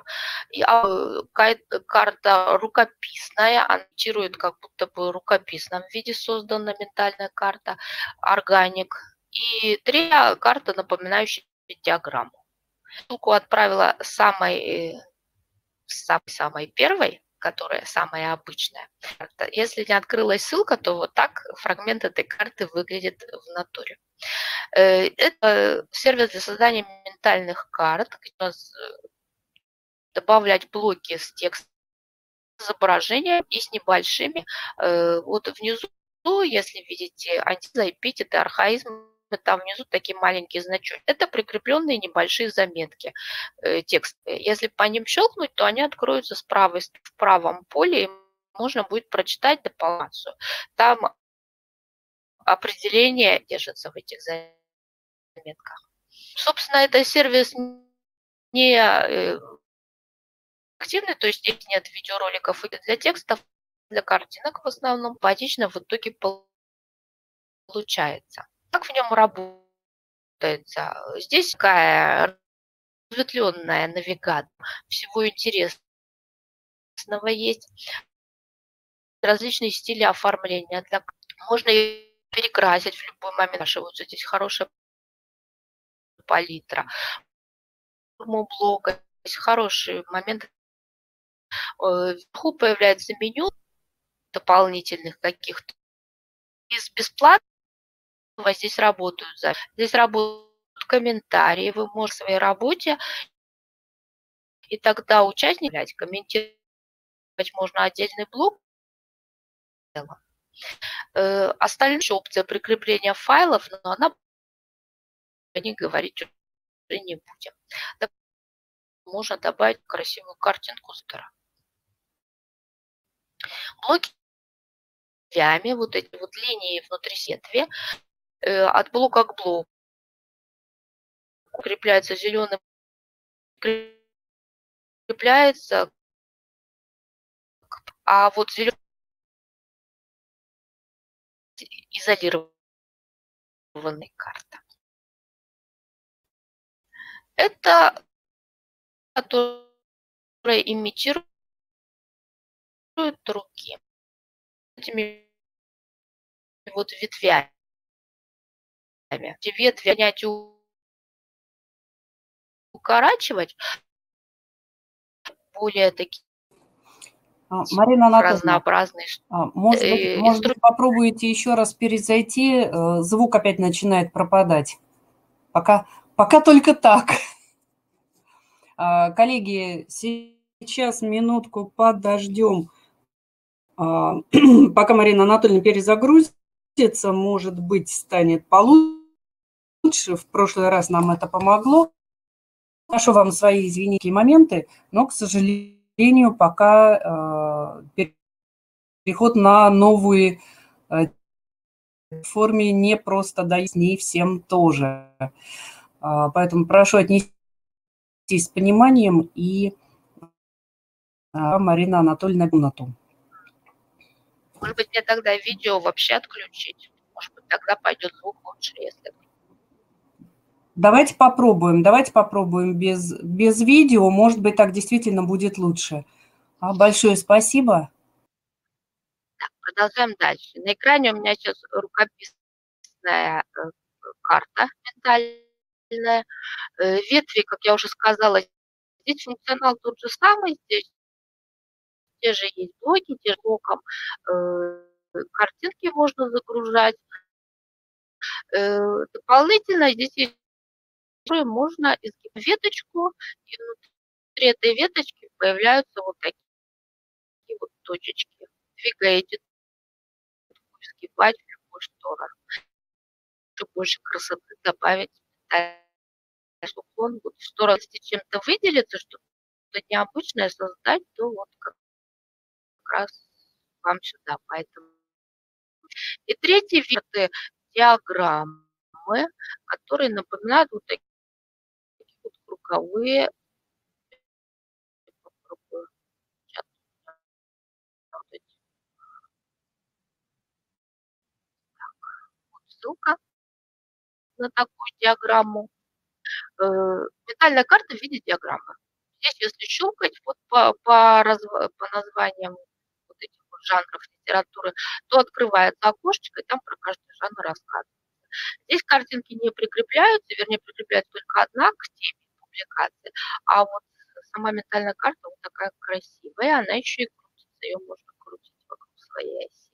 И, а, карта рукописная, она имитирует как будто бы рукописном виде создана ментальная карта. Органик и три карты, напоминающие диаграмму. Ссылку отправила самой, э, самой, самой первой, которая самая обычная. Если не открылась ссылка, то вот так фрагмент этой карты выглядит в натуре. Э, это сервис для создания ментальных карт, где э, добавлять блоки с текстом изображения и с небольшими. Вот внизу, если видите, антиза, эпитеты, архаизм, там внизу такие маленькие значки. Это прикрепленные небольшие заметки э, текстовые. Если по ним щелкнуть, то они откроются с правой, в правом поле, и можно будет прочитать дополнацию. Там определение держится в этих заметках. Собственно, это сервис не э, активный, то есть здесь нет видеороликов и для текстов, для картинок в основном. Поэтично в итоге получается. Как в нем работается? Здесь такая разветвленная навигация. Всего интересного есть. Различные стили оформления. Можно перекрасить в любой момент. Вот здесь хорошая палитра. Блока. Есть хороший момент. Э, вверху появляется меню дополнительных каких-то. Из бесплатных здесь работают. Здесь работают комментарии, вы можете в своей работе, и тогда участник комментировать можно отдельный блок. Э, остальная опция прикрепления файлов, но она о ней говорить уже не будем. Можно добавить красивую картинку стара. Блоки вот эти вот линии внутри сетви, от блока к блоку. Укрепляется зеленым, укрепляется, а вот зеленый изолированная карта. Это которая имитирует руки этими вот ветвями ветви понять укорачивать, более такие а, Марина Анатольевна, разнообразные. А, может быть, э, может быть, попробуете еще раз перезайти, э, звук опять начинает пропадать. Пока, пока только так. А, коллеги, сейчас минутку подождем, пока Марина Анатольевна перезагрузится, может быть, станет получше лучше. В прошлый раз нам это помогло. Прошу вам свои извините моменты, но, к сожалению, пока э, переход на новые э, форме не просто дает с ней всем тоже. Э, поэтому прошу отнестись с пониманием и э, Марина Анатольевна комнату. Может быть, мне тогда видео вообще отключить? Может быть, тогда пойдет звук лучше, Давайте попробуем, давайте попробуем без, без видео, может быть, так действительно будет лучше. А, большое спасибо. Так, продолжаем дальше. На экране у меня сейчас рукописная э, карта ментальная. Э, ветви, как я уже сказала, здесь функционал тот же самый, здесь те же есть блоки, те же блоком э, картинки можно загружать. Дополнительно здесь есть можно изгибать веточку, и внутри этой веточки появляются вот такие вот точечки. Двигаете сгибать в любую сторону. Чтобы больше красоты добавить уклон вот в сторону, если чем-то выделиться, что-то необычное создать, то вот как раз вам сюда. Поэтому. И третий вид – диаграммы, которые напоминают вот такие круговые ссылка на такую диаграмму. Э, ментальная карта в виде диаграммы. Здесь, если щелкать вот по, по, по названиям вот этих вот жанров литературы, то открывается окошечко, и там про каждый жанр рассказывается. Здесь картинки не прикрепляются, вернее, прикрепляется только одна к теме публикации, а вот сама ментальная карта вот такая красивая, она еще и крутится, ее можно крутить вокруг своей оси.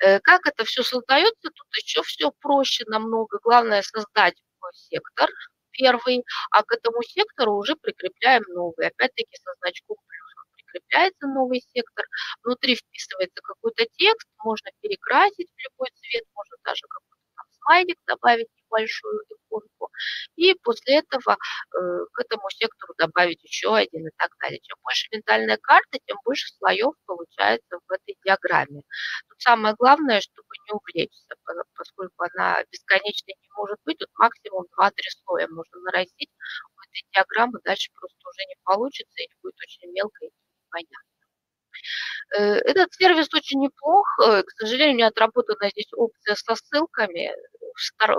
Э, как это все создается, тут еще все проще намного. Главное создать сектор первый, а к этому сектору уже прикрепляем новый. Опять-таки со значком плюс прикрепляется новый сектор, внутри вписывается какой-то текст, можно перекрасить в любой цвет, можно даже какой-то там слайдик добавить небольшую иконку, и после этого э, к этому сектору добавить еще один и так далее. Чем больше ментальная карта, тем больше слоев получается в этой диаграмме. Тут самое главное, чтобы не увлечься, поскольку она бесконечной не может быть, тут максимум 2-3 слоя можно нарастить, у этой диаграммы дальше просто уже не получится и будет очень мелко и непонятно. Э, этот сервис очень неплох. Э, к сожалению, не отработана здесь опция со ссылками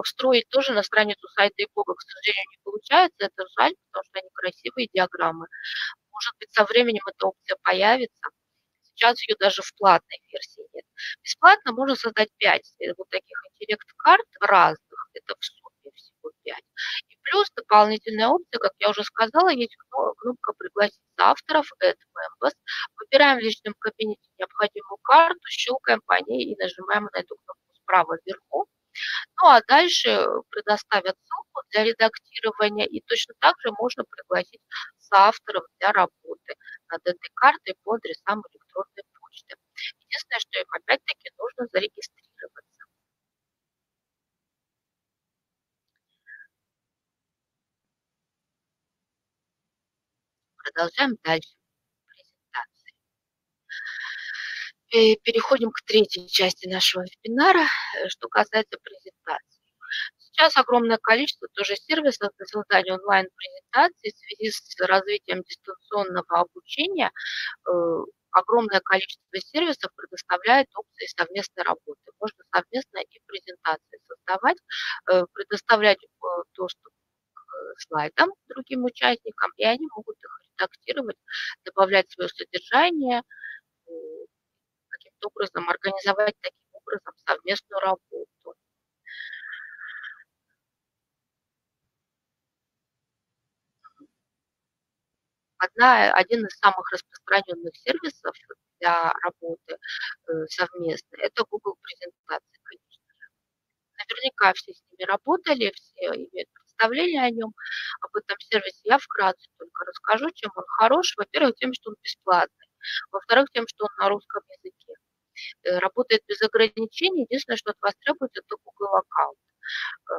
встроить тоже на страницу сайта и блога, к сожалению, не получается. Это жаль, потому что они красивые диаграммы. Может быть, со временем эта опция появится. Сейчас ее даже в платной версии нет. Бесплатно можно создать 5 вот таких интеллект-карт разных. Это в всего 5. И плюс дополнительная опция, как я уже сказала, есть кнопка «Пригласить авторов», Add Members. Выбираем в личном кабинете необходимую карту, щелкаем по ней и нажимаем на эту кнопку справа вверху ну а дальше предоставят ссылку для редактирования, и точно так же можно пригласить соавторов для работы над этой картой по адресам электронной почты. Единственное, что им опять-таки нужно зарегистрироваться. Продолжаем дальше презентации. И переходим к третьей части нашего вебинара, э, что касается презентации. Сейчас огромное количество тоже сервисов для создания онлайн-презентаций в связи с развитием дистанционного обучения. Э, огромное количество сервисов предоставляет опции совместной работы. Можно совместно и презентации создавать, э, предоставлять доступ к слайдам другим участникам, и они могут их редактировать, добавлять свое содержание, каким-то образом организовать таким образом совместную работу. Одна, один из самых распространенных сервисов для работы э, совместной – это Google презентации. Наверняка все с ними работали, все имеют представление о нем. Об этом сервисе я вкратце только расскажу, чем он хорош. Во-первых, тем, что он бесплатный. Во-вторых, тем, что он на русском языке. Э, работает без ограничений. Единственное, что от вас требуется, это Google аккаунт. Э,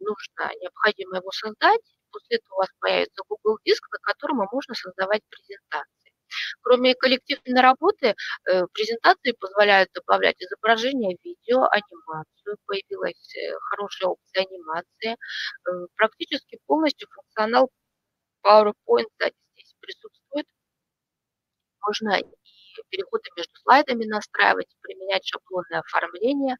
нужно необходимо его создать. После этого у вас появится Google Диск, на котором можно создавать презентации. Кроме коллективной работы, э, презентации позволяют добавлять изображение, видео, анимацию. Появилась хорошая опция анимации. Практически полностью функционал PowerPoint здесь присутствует. Можно переходы между слайдами настраивать, применять шаблонное оформление.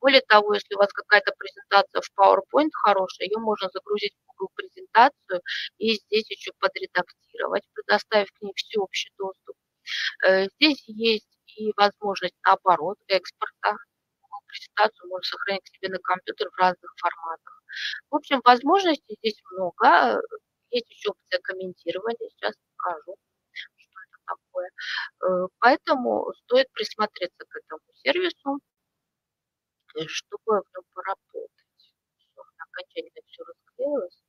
Более того, если у вас какая-то презентация в PowerPoint хорошая, ее можно загрузить в Google презентацию и здесь еще подредактировать, предоставив к ней всеобщий доступ. Э, здесь есть и возможность наоборот экспорта. Google презентацию можно сохранить себе на компьютер в разных форматах. В общем, возможностей здесь много. Есть еще опция комментирования, сейчас покажу такое. Э, поэтому стоит присмотреться к этому сервису, э, чтобы в нем поработать. Все, окончательно все расклеилось.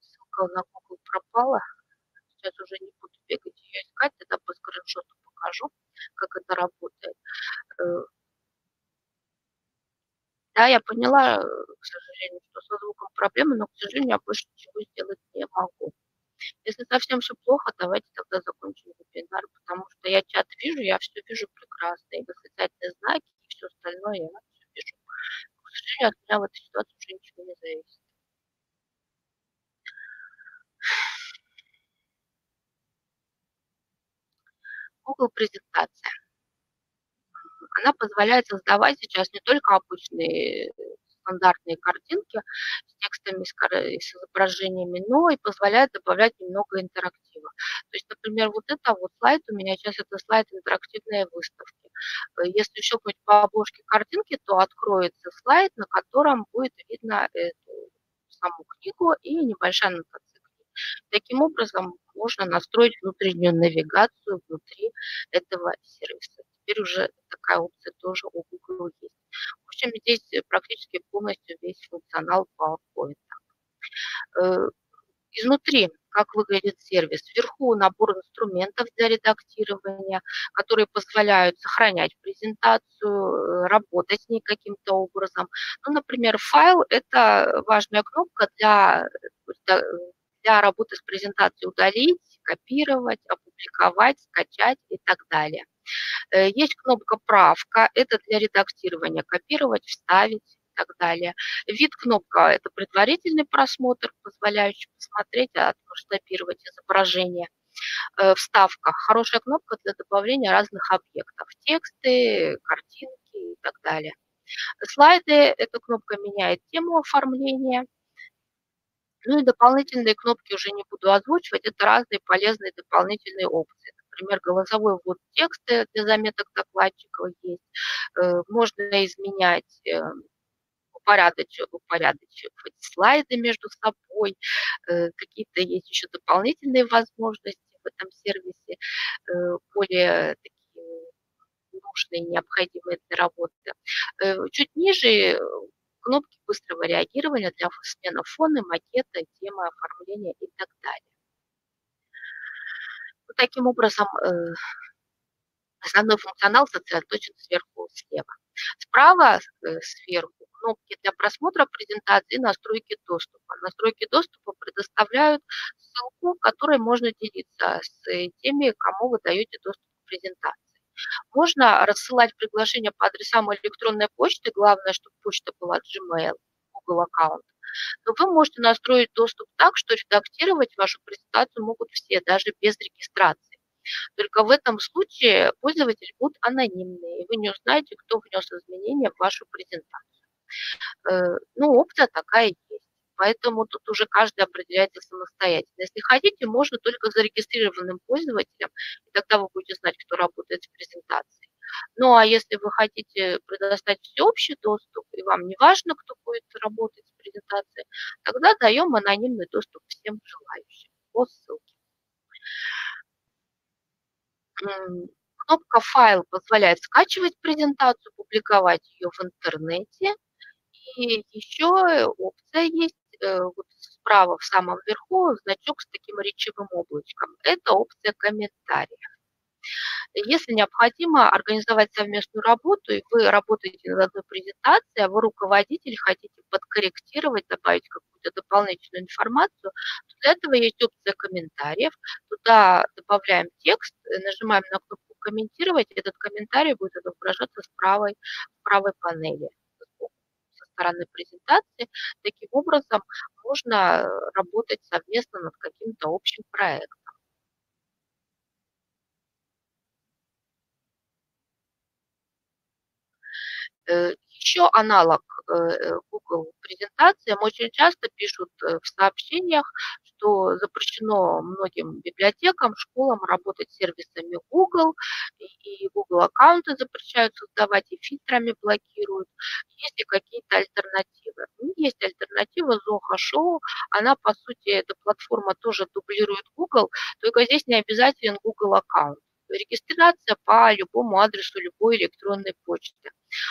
Ссылка на Google пропала. сейчас уже не буду бегать ее искать, тогда по скриншоту покажу, как это работает. Э, да, я поняла, к сожалению, что со звуком проблемы, но, к сожалению, я больше ничего сделать не могу. Если совсем все плохо, давайте тогда закончим вебинар, потому что я чат вижу, я все вижу прекрасно, и восклицательные знаки, и все остальное я все вижу. К сожалению, от меня в этой ситуации уже ничего не зависит. Google презентация. Она позволяет создавать сейчас не только обычные стандартные картинки с текстами, с изображениями, но и позволяет добавлять немного интерактива. То есть, например, вот это вот слайд у меня сейчас это слайд интерактивной выставки. Э, если щелкнуть по обложке картинки, то откроется слайд, на котором будет видно эту саму книгу и небольшая нотация. Таким образом, можно настроить внутреннюю навигацию внутри этого сервиса. Теперь уже такая опция тоже у Google есть. В общем, здесь практически полностью весь функционал PowerPoint. Э, изнутри, как выглядит сервис. Вверху набор инструментов для редактирования, которые позволяют сохранять презентацию, э, работать с ней каким-то образом. Ну, например, файл – это важная кнопка для, э, для работы с презентацией удалить, копировать, опубликовать, скачать и так далее. Э, есть кнопка «Правка», это для редактирования, копировать, вставить и так далее. Вид кнопка – это предварительный просмотр, позволяющий посмотреть, отмасштабировать изображение. Э, вставка – хорошая кнопка для добавления разных объектов, тексты, картинки и так далее. Слайды – эта кнопка меняет тему оформления. Ну и дополнительные кнопки уже не буду озвучивать, это разные полезные дополнительные опции например, голосовой ввод текста для заметок докладчиков есть. Э, можно изменять э, упорядочивать, упорядочивать слайды между собой. Э, какие-то есть еще дополнительные возможности в этом сервисе, более такие нужные, необходимые для работы. Чуть ниже кнопки быстрого реагирования для смены фона, макета, темы, оформления и так далее таким образом э, основной функционал сосредоточен сверху слева. Справа э, сверху кнопки для просмотра презентации и настройки доступа. Настройки доступа предоставляют ссылку, которой можно делиться с теми, кому вы даете доступ к презентации. Можно рассылать приглашения по адресам электронной почты, главное, чтобы почта была Gmail, Google аккаунт. Но вы можете настроить доступ так, что редактировать вашу презентацию могут все, даже без регистрации. Только в этом случае пользователи будут анонимные, и вы не узнаете, кто внес изменения в вашу презентацию. Э, ну, опция такая есть. Поэтому тут уже каждый определяется самостоятельно. Если хотите, можно только зарегистрированным пользователям, и тогда вы будете знать, кто работает с презентацией. Ну а если вы хотите предоставить всеобщий доступ, и вам не важно, кто будет работать с презентацией, тогда даем анонимный доступ всем желающим по ссылке. Кнопка «Файл» позволяет скачивать презентацию, публиковать ее в интернете. И еще опция есть э, вот справа в самом верху значок с таким речевым облачком. Это опция комментариев. Если необходимо организовать совместную работу, и вы работаете над одной презентацией, а вы руководитель, хотите подкорректировать, добавить какую-то дополнительную информацию, то для этого есть опция комментариев. Туда добавляем текст, нажимаем на кнопку «Комментировать», и этот комментарий будет отображаться с правой, правой панели со стороны презентации. Таким образом, можно работать совместно над каким-то общим проектом. Еще аналог э, Google презентациям очень часто пишут э, в сообщениях, что запрещено многим библиотекам, школам работать с сервисами Google, и Google аккаунты запрещают создавать, и фильтрами блокируют. Есть ли какие-то альтернативы? Ну, есть альтернатива Zoho Show. Она, по сути, эта платформа тоже дублирует Google, только здесь не обязателен Google аккаунт. Регистрация по любому адресу любой электронной почты.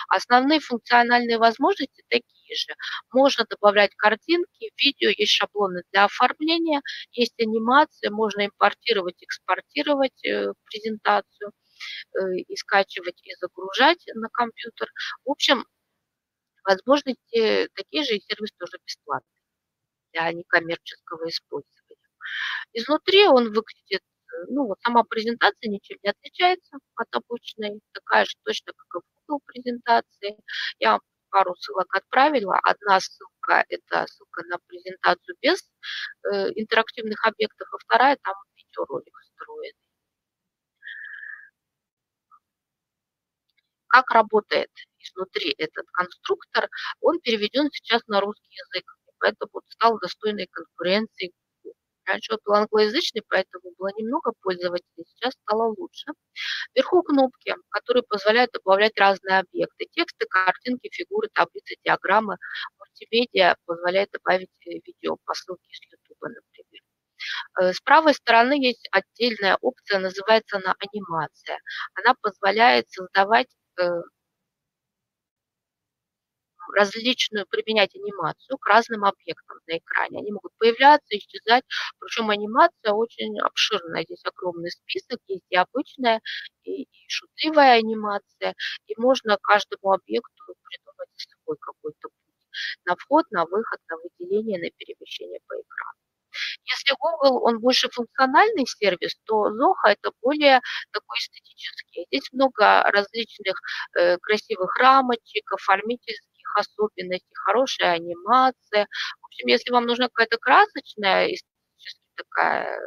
Основные функциональные возможности такие же. Можно добавлять картинки, видео, есть шаблоны для оформления, есть анимация, можно импортировать, экспортировать э, презентацию э, и скачивать, и загружать на компьютер. В общем, возможности такие же, и сервис тоже бесплатный для некоммерческого использования. Изнутри он выглядит, э, ну вот сама презентация ничем не отличается от обычной, такая же точно, как и в Google презентации. Я пару ссылок отправила. Одна ссылка – это ссылка на презентацию без э, интерактивных объектов, а вторая – там видеоролик встроен. Как работает изнутри этот конструктор? Он переведен сейчас на русский язык, поэтому стал достойной конкуренции Раньше он был англоязычный, поэтому было немного пользователей, сейчас стало лучше. Вверху кнопки, которые позволяют добавлять разные объекты. Тексты, картинки, фигуры, таблицы, диаграммы. Мультимедиа позволяет добавить э, видео по ссылке с YouTube, например. Э, с правой стороны есть отдельная опция, называется она анимация. Она позволяет создавать э, различную применять анимацию к разным объектам на экране. Они могут появляться, исчезать, причем анимация очень обширная. Здесь огромный список, есть и обычная, и, и шутливая анимация, и можно каждому объекту придумать свой какой-то путь на вход, на выход, на выделение, на перемещение по экрану. Если Google, он больше функциональный сервис, то Zoho это более такой эстетический. Здесь много различных э, красивых рамочек, оформительских особенностей, хорошая анимация. В общем, если вам нужна какая-то красочная, такая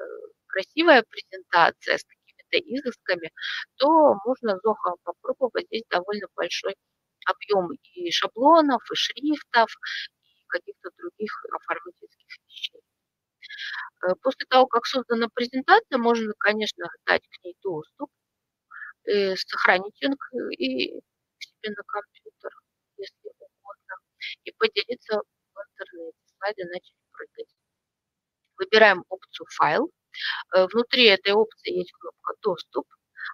красивая презентация с какими-то изысками, то можно Zoho попробовать. Здесь довольно большой объем и шаблонов, и шрифтов, и каких-то других оформительских вещей. Э, после того, как создана презентация, можно, конечно, дать к ней доступ, э, сохранить ее и себе на компьютер, если и поделиться в интернете. Слайды начали прыгать. Выбираем опцию «Файл». Э, внутри этой опции есть кнопка «Доступ».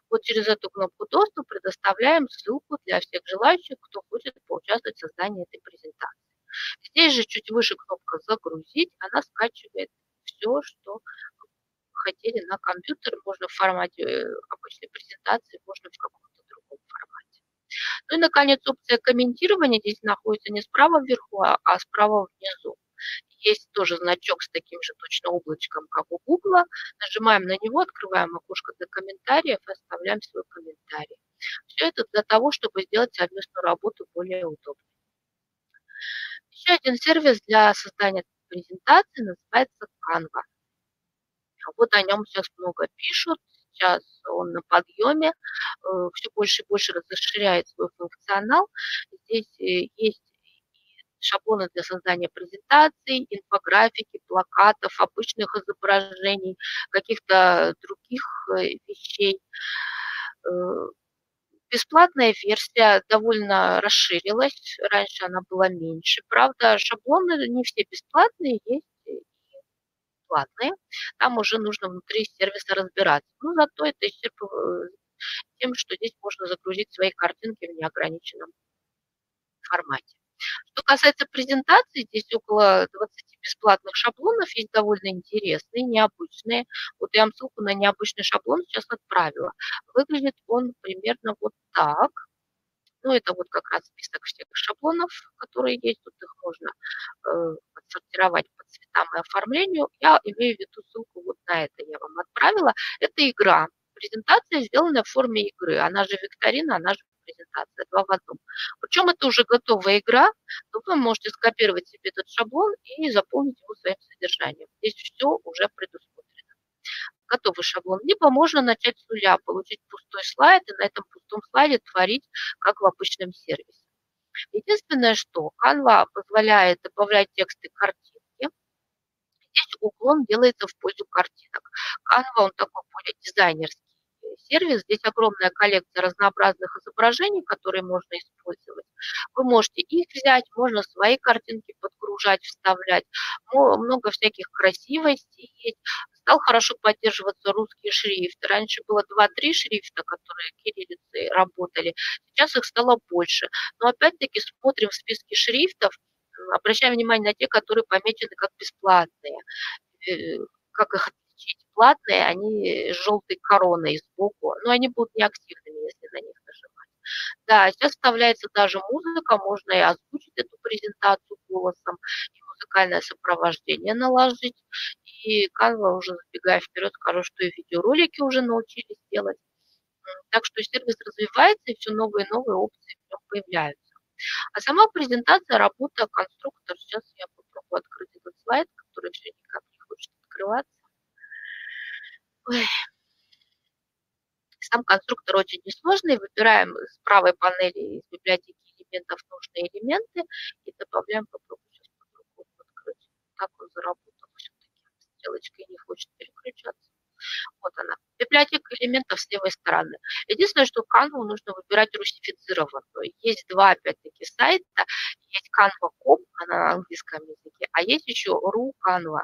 Вот через эту кнопку «Доступ» предоставляем ссылку для всех желающих, кто хочет поучаствовать в создании этой презентации. Здесь же чуть выше кнопка «Загрузить». Она скачивает все, что хотели на компьютер. Можно в формате э, обычной презентации, можно в каком-то другом формате. Ну и, наконец, опция комментирования здесь находится не справа вверху, а, а справа внизу. Есть тоже значок с таким же точно облачком, как у Google. Нажимаем на него, открываем окошко для комментариев и оставляем свой комментарий. Все это для того, чтобы сделать совместную работу более удобной. Еще один сервис для создания презентации называется Canva. Вот о нем сейчас много пишут сейчас он на подъеме, э, все больше и больше расширяет свой функционал. Здесь э, есть шаблоны для создания презентаций, инфографики, плакатов, обычных изображений, каких-то других э, вещей. Бесплатная версия довольно расширилась, раньше она была меньше. Правда, шаблоны не все бесплатные, есть платные, там уже нужно внутри сервиса разбираться. Но зато это исчерпывает тем, что здесь можно загрузить свои картинки в неограниченном формате. Что касается презентации, здесь около 20 бесплатных шаблонов, есть довольно интересные, необычные. Вот я вам ссылку на необычный шаблон сейчас отправила. Выглядит он примерно вот так. Ну, это вот как раз список всех шаблонов, которые есть. Тут их можно э, отсортировать по цветам и оформлению. Я имею в виду ссылку вот на это я вам отправила. Это игра. Презентация сделана в форме игры. Она же викторина, она же презентация, два в одном. Причем это уже готовая игра, то вы можете скопировать себе этот шаблон и заполнить его своим содержанием. Здесь все уже предусмотрено готовый шаблон, либо можно начать с нуля, получить пустой слайд и на этом пустом слайде творить, как в обычном сервисе. Единственное, что Canva позволяет добавлять тексты картинки. Здесь уклон делается в пользу картинок. Canva, он такой более дизайнерский сервис. Здесь огромная коллекция разнообразных изображений, которые можно использовать. Вы можете их взять, можно свои картинки подкрутить загружать, вставлять. Много всяких красивостей есть. Стал хорошо поддерживаться русский шрифт. Раньше было 2-3 шрифта, которые кириллицей работали. Сейчас их стало больше. Но опять-таки смотрим в списке шрифтов, обращаем внимание на те, которые помечены как бесплатные. Э, как их отличить? Платные, они с желтой короной сбоку, но они будут неактивными, если на них нажимать. Да, сейчас вставляется даже музыка, можно и озвучить эту презентацию голосом, и музыкальное сопровождение наложить. И Canva уже забегая вперед, скажу, что и видеоролики уже научились делать. Так что сервис развивается, и все новые и новые опции появляются. А сама презентация, работа, конструктор, сейчас я попробую открыть этот слайд, который все никак не хочет открываться. Ой. Сам конструктор очень несложный. Выбираем с правой панели из библиотеки элементов нужные элементы и добавляем, открыть. Так он заработал все-таки. Стрелочка не хочет переключаться. Вот она. Библиотека элементов с левой стороны. Единственное, что Canva нужно выбирать русифицированную. Есть два, опять-таки, сайта. Есть Canva.com, она на английском языке, а есть еще ru Canva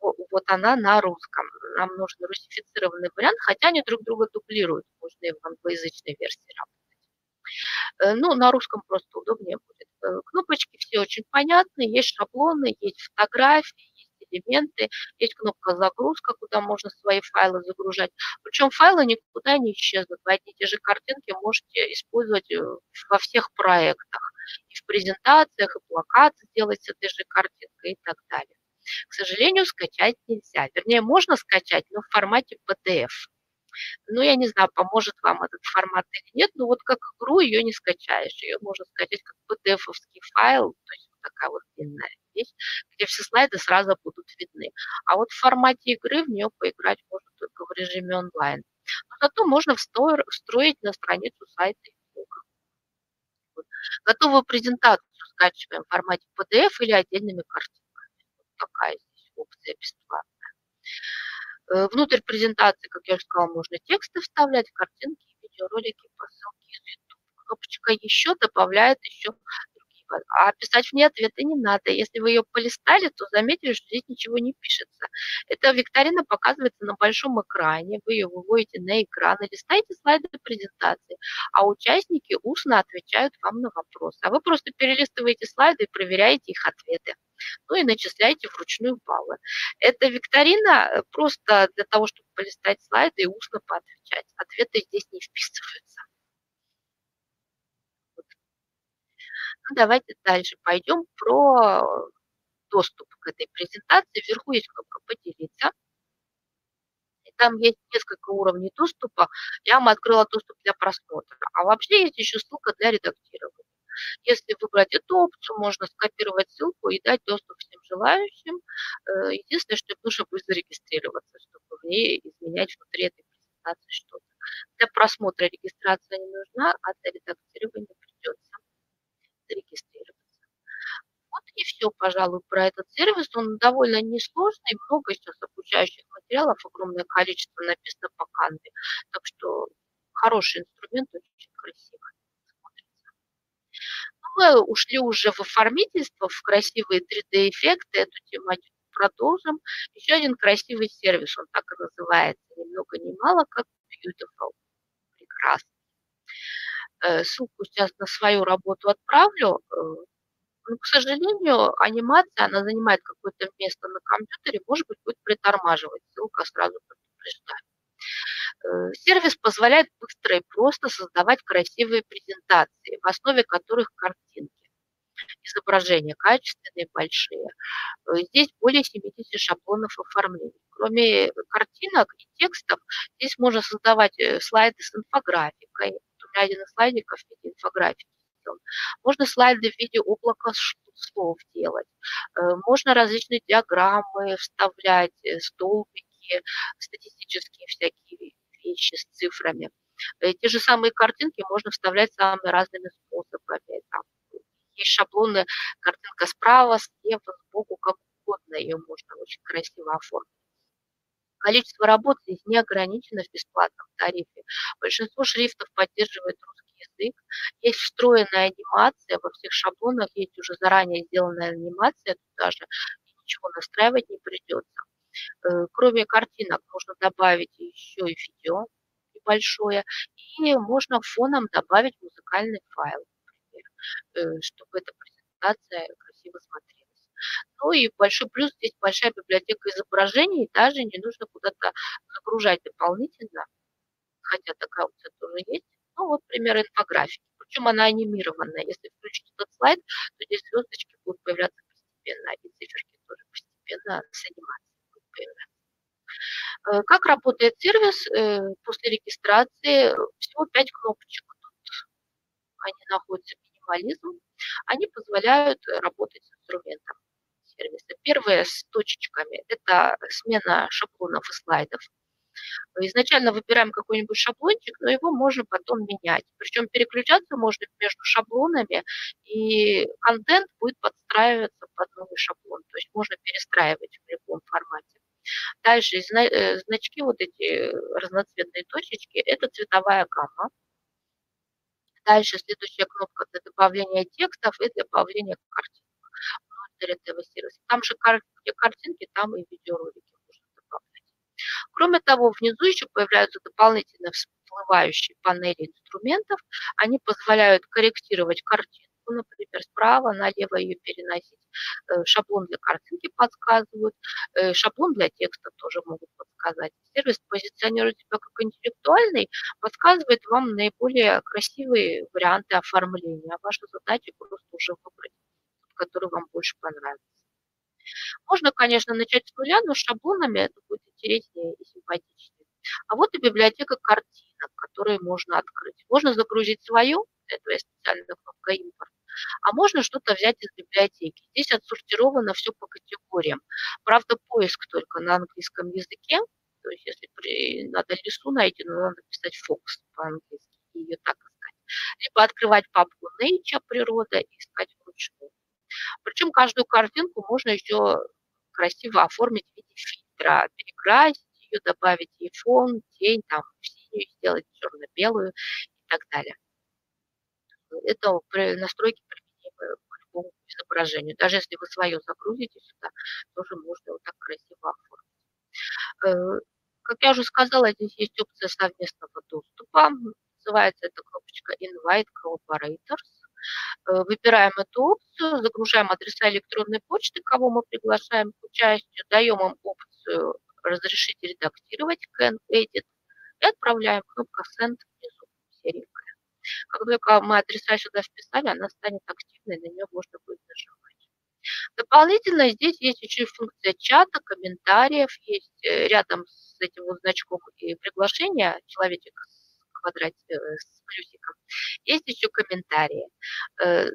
вот она на русском. Нам нужен русифицированный вариант, хотя они друг друга дублируют, можно и в англоязычной версии работать. Э, ну, на русском просто удобнее будет. Э, кнопочки все очень понятны, есть шаблоны, есть фотографии, есть элементы, есть кнопка загрузка, куда можно свои файлы загружать. Причем файлы никуда не исчезнут. Вы одни и те же картинки можете использовать э, во всех проектах. И в презентациях, и плакаты сделать с этой же картинкой и так далее к сожалению, скачать нельзя. Вернее, можно скачать, но в формате PDF. Ну, я не знаю, поможет вам этот формат или нет, но вот как игру ее не скачаешь. Ее можно скачать как PDF-овский файл, то есть вот такая вот длинная вещь, где все слайды сразу будут видны. А вот в формате игры в нее поиграть можно только в режиме онлайн. Но зато можно встроить на страницу сайта Вот. Готовую презентацию скачиваем в формате PDF или отдельными картинками такая здесь опция бесплатная. Э, внутрь презентации, как я уже сказала, можно тексты вставлять, картинки, видеоролики, посылки из YouTube. Кнопочка «Еще» добавляет еще а писать в ней ответы не надо. Если вы ее полистали, то заметили, что здесь ничего не пишется. Эта викторина показывается на большом экране, вы ее выводите на экран и листаете слайды презентации, а участники устно отвечают вам на вопросы. А вы просто перелистываете слайды и проверяете их ответы. Ну и начисляете вручную баллы. Эта викторина просто для того, чтобы полистать слайды и устно поотвечать. Ответы здесь не вписываются. Ну, давайте дальше пойдем про доступ к этой презентации. Вверху есть кнопка «Поделиться». Там есть несколько уровней доступа. Я вам открыла доступ для просмотра. А вообще есть еще ссылка для редактирования. Если выбрать эту опцию, можно скопировать ссылку и дать доступ всем желающим. Э, единственное, что нужно будет зарегистрироваться, чтобы в ней изменять внутри этой презентации что-то. Для просмотра регистрация не нужна, а для редактирования придется зарегистрироваться. Вот и все, пожалуй, про этот сервис. Он довольно несложный, много сейчас обучающих материалов, огромное количество написано по канве. Так что хороший инструмент, очень красивый. Ну, мы ушли уже в оформительство, в красивые 3D-эффекты. Эту тематику продолжим. Еще один красивый сервис, он так и называется, ни много ни мало, как Beautiful. Прекрасно. Э, ссылку сейчас на свою работу отправлю. Э, но, к сожалению, анимация, она занимает какое-то место на компьютере, может быть, будет притормаживать. Ссылка сразу предупреждаю. Э, сервис позволяет быстро и просто создавать красивые презентации, в основе которых картинки. Изображения качественные, большие. Здесь более 70 шаблонов оформления. Кроме картинок и текстов, здесь можно создавать слайды с инфографикой, меня один из слайдиков в виде инфографики Можно слайды в виде облака слов делать. Э, можно различные диаграммы вставлять, э, столбики, статистические всякие вещи с цифрами. Э, те же самые картинки можно вставлять самыми разными способами. Там есть шаблоны, картинка справа, слева, сбоку, как угодно ее можно очень красиво оформить. Количество работ здесь не ограничено в бесплатном тарифе. Большинство шрифтов поддерживает русский язык. Есть встроенная анимация, во всех шаблонах есть уже заранее сделанная анимация туда же, и ничего настраивать не придется. Э, кроме картинок можно добавить еще и видео небольшое, и можно фоном добавить музыкальный файл, например, э, чтобы эта презентация красиво смотрелась. Ну и большой плюс, здесь большая библиотека изображений, даже не нужно куда-то загружать дополнительно, хотя такая опция тоже есть. Ну вот пример инфографики, причем она анимированная. Если включить этот слайд, то здесь звездочки будут появляться постепенно, и циферки тоже постепенно с как работает сервис э, после регистрации? Всего 5 кнопочек. Они находятся минимализм. Они позволяют работать с инструментом сервиса. Первое с точечками – это смена шаблонов и слайдов. Изначально выбираем какой-нибудь шаблончик, но его можно потом менять. Причем переключаться можно между шаблонами, и контент будет подстраиваться под новый шаблон. То есть можно перестраивать в любом формате. Дальше э, значки, вот эти разноцветные точечки, это цветовая гамма. Дальше следующая кнопка для добавления текстов и добавления картинок внутрь этого сервиса. Там же где картинки, там и видеоролики можно добавлять. Кроме того, внизу еще появляются дополнительные всплывающие панели инструментов. Они позволяют корректировать картинку картинку, например, справа налево ее переносить. Э, шаблон для картинки подсказывают, э, шаблон для текста тоже могут подсказать. Сервис позиционирует себя как интеллектуальный, подсказывает вам наиболее красивые варианты оформления. А ваша задача просто уже выбрать, который вам больше понравится. Можно, конечно, начать с нуля, но с шаблонами это будет интереснее и симпатичнее. А вот и библиотека картинок, которые можно открыть. Можно загрузить свою, для этого есть специальная кнопка «Импорт», а можно что-то взять из библиотеки. Здесь отсортировано все по категориям. Правда, поиск только на английском языке. То есть, если при, надо лесу найти, ну, надо писать Fox по-английски и ее так искать. Либо открывать папку Nature, природа, и искать вручную. Причем каждую картинку можно еще красиво оформить в виде фильтра, перекрасить ее, добавить ей фон, тень, там, синюю сделать, черно-белую и так далее это настройки применимы к любому изображению. Даже если вы свое загрузите сюда, тоже можно вот так красиво оформить. Э, как я уже сказала, здесь есть опция совместного доступа. Называется эта кнопочка Invite Collaborators. Э, выбираем эту опцию, загружаем адреса электронной почты, кого мы приглашаем к участию, даем им опцию «Разрешить редактировать», «Can Edit» и отправляем. Кнопка Send внизу серии как только мы адреса сюда вписали, она станет активной, на нее можно будет нажимать. Дополнительно здесь есть еще и функция чата, комментариев, есть э, рядом с этим вот значком и приглашения человечек квадрат э, с плюсиком. Есть еще комментарии. Э,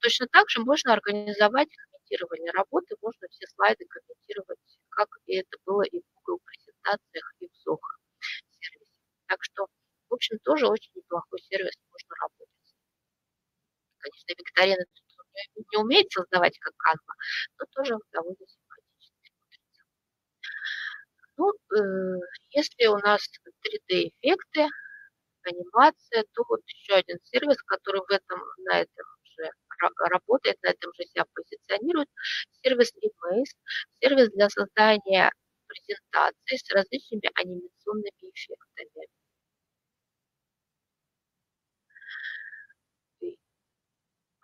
точно так же можно организовать комментирование работы, можно все слайды комментировать, как это было и в Google презентациях, и в Zoho сервисе. Так что в общем, тоже очень неплохой сервис, можно работать. Конечно, Викторина не умеет создавать как Canva, но тоже довольно симпатично. Ну, э, если у нас 3D-эффекты, анимация, то вот еще один сервис, который в этом, на этом же работает, на этом же себя позиционирует, сервис Emaze, сервис для создания презентаций с различными анимационными эффектами.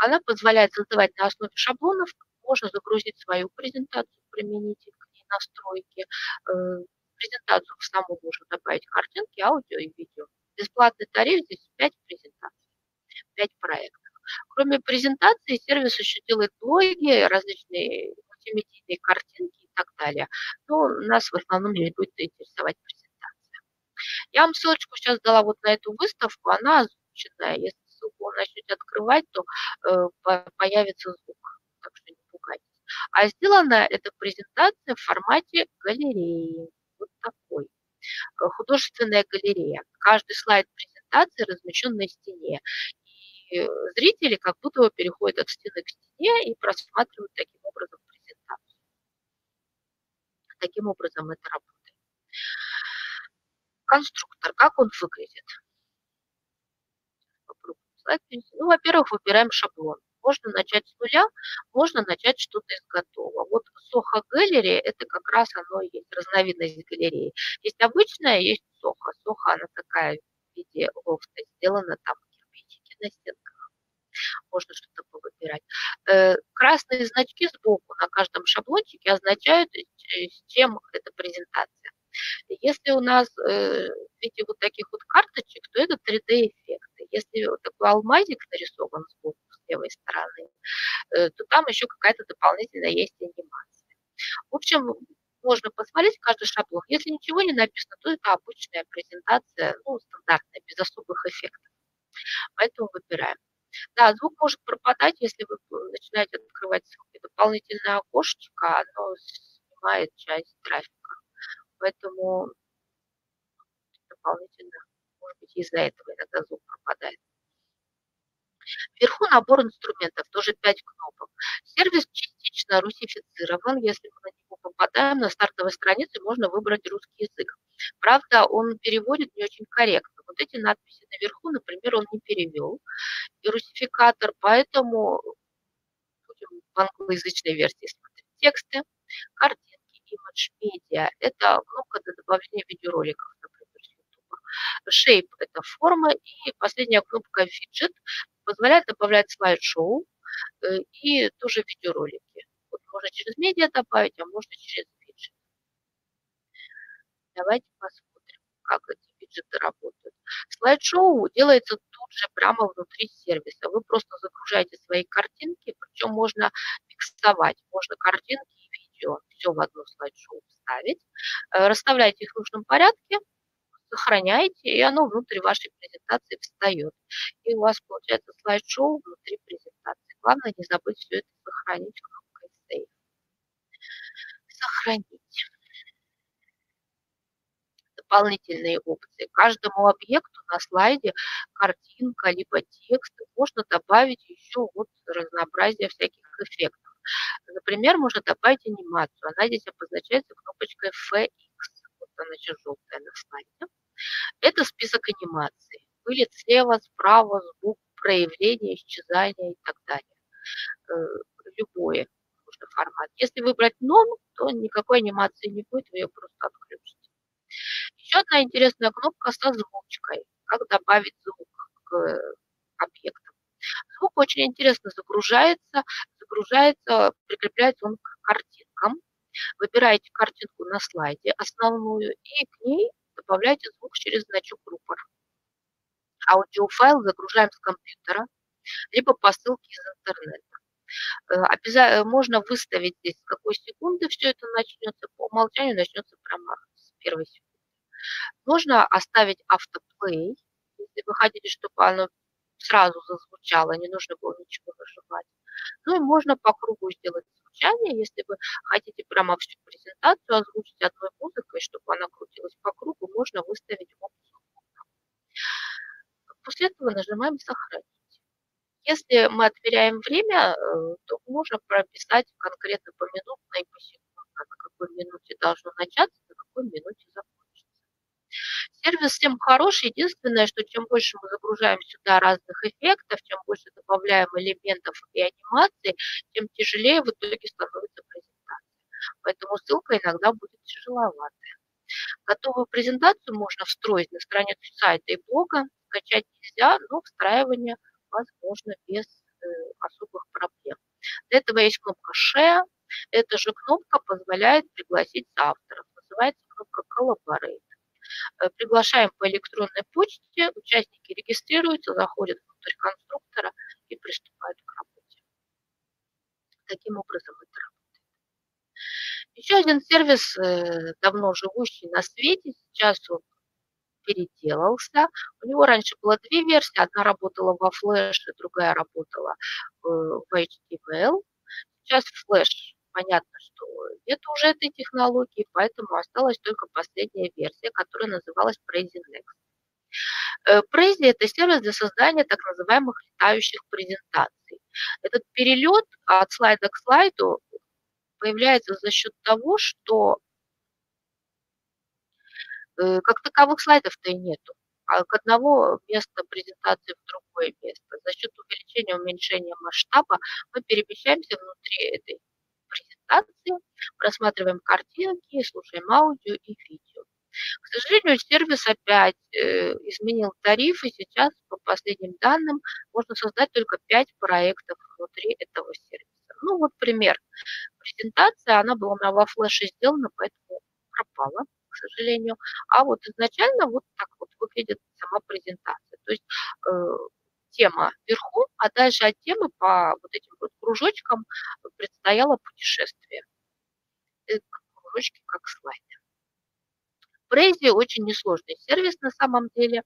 Она позволяет создавать на основе шаблонов, можно загрузить свою презентацию, применить к ней настройки. Э, презентацию в саму можно добавить картинки, аудио и видео. Бесплатный тариф здесь 5 презентаций, 5 проектов. Кроме презентации, сервис еще делает блоги, различные мультимедийные картинки и так далее. Но нас в основном не будет интересовать презентация. Я вам ссылочку сейчас дала вот на эту выставку, она озвученная. Если ссылку начнете открывать, то э, появится звук, так что не пугайтесь. А сделана эта презентация в формате галереи, вот такой. Э, художественная галерея. Каждый слайд презентации размещен на стене. И зрители как будто бы переходят от стены к стене и просматривают таким образом презентацию. Таким образом это работает. Конструктор, как он выглядит? Ну, во-первых, выбираем шаблон. Можно начать с нуля, можно начать что-то из готового. Вот Soho Gallery – это как раз оно и есть разновидность галереи. Есть обычная, есть Soho. Soho, она такая в виде лофта, сделана там кирпичики на стенках. Можно что-то повыбирать. Э, красные значки сбоку на каждом шаблончике означают, э, с чем эта презентация. Если у нас э, в виде вот таких вот карточек, то это 3D-эффекты. Если вот такой алмазик нарисован сбоку, с левой стороны, э, то там еще какая-то дополнительная есть анимация. В общем, можно посмотреть каждый шаблон. Если ничего не написано, то это обычная презентация, ну, стандартная, без особых эффектов. Поэтому выбираем. Да, звук может пропадать, если вы начинаете открывать дополнительное окошечко, оно снимает часть трафика. Поэтому дополнительно, может быть, из-за этого иногда звук пропадает. Вверху набор инструментов, тоже 5 кнопок. Сервис частично русифицирован. Если мы на него попадаем, на стартовой странице можно выбрать русский язык. Правда, он переводит не очень корректно. Вот эти надписи наверху, например, он не перевел. И русификатор, поэтому будем в англоязычной версии смотреть тексты, картинки Image Media – это кнопка для добавления видеороликов, например, с YouTube. Shape – это форма. И последняя кнопка Widget позволяет добавлять слайд-шоу э, и тоже видеоролики. Вот можно через медиа добавить, а можно через виджет. Давайте посмотрим, как эти виджеты работают. Слайд-шоу делается тут же прямо внутри сервиса. Вы просто загружаете свои картинки, причем можно миксовать. Можно картинки видео все в одну слайд-шоу вставить, э, расставляете их в нужном порядке, сохраняете, и оно внутри вашей презентации встает. И у вас получается слайд-шоу внутри презентации. Главное не забыть все это сохранить кнопкой Save. Сохранить. Дополнительные опции. Каждому объекту на слайде картинка либо текст можно добавить еще вот разнообразие всяких эффектов. Например, можно добавить анимацию. Она здесь обозначается кнопочкой FX. Вот она еще желтая на слайде. Это список анимаций. Вылет слева, справа, звук, проявление, исчезание и так далее. Э, любое нужный формат. Если выбрать non, то никакой анимации не будет, вы ее просто отключите. Еще одна интересная кнопка со звучкой. Как добавить звук к объектам. Звук очень интересно загружается, загружается, прикрепляется он к картинкам. Выбираете картинку на слайде основную и к ней добавляете звук через значок рупор. Аудиофайл загружаем с компьютера, либо по ссылке из интернета. Э, Обязательно можно выставить здесь, с какой секунды все это начнется. По умолчанию начнется прямо с первой секунды. Можно оставить автоплей, если вы хотите, чтобы оно сразу зазвучало, не нужно было ничего нажимать. Ну и можно по кругу сделать звучание, если вы хотите прямо всю презентацию озвучить одной музыкой, чтобы она крутилась по кругу, можно выставить опцию. После этого нажимаем «Сохранить». Если мы отверяем время, э, то можно прописать конкретно по минутно и по секундно, на какой минуте должно начаться, на какой минуте закончится. Сервис всем хороший. Единственное, что чем больше мы загружаем сюда разных эффектов, чем больше добавляем элементов и анимаций, тем тяжелее в итоге становится презентация. Поэтому ссылка иногда будет тяжеловатая. Готовую презентацию можно встроить на страницу сайта и блога. Скачать нельзя, но встраивание возможно без э, особых проблем. Для этого есть кнопка Share. Эта же кнопка позволяет пригласить авторов. Называется кнопка Collaborate. Э, приглашаем по электронной почте, участники регистрируются, заходят внутрь конструктора и приступают к работе. Таким образом это работает. Еще один сервис, э, давно живущий на свете, сейчас он переделался. У него раньше было две версии. Одна работала во Flash, другая работала э, в HTML. Сейчас Flash понятно, что нет уже этой технологии, поэтому осталась только последняя версия, которая называлась Prezi Next. Prezi – это сервис для создания так называемых летающих презентаций. Этот перелет от слайда к слайду появляется за счет того, что э, как таковых слайдов-то и нету. а, к одного места презентации в другое место. За счет увеличения, уменьшения масштаба мы перемещаемся внутри этой презентации, просматриваем картинки, слушаем аудио и видео. К сожалению, сервис опять э, изменил тариф, и сейчас, по последним данным, можно создать только 5 проектов внутри этого сервиса. Ну вот пример. Презентация, она была у меня во флеше сделана, поэтому пропала, к сожалению. А вот изначально вот так вот выглядит сама презентация. То есть э, тема вверху, а дальше от темы по вот этим вот кружочкам предстояло путешествие. Э, кружочки как слайды. Prezi очень несложный сервис на самом деле.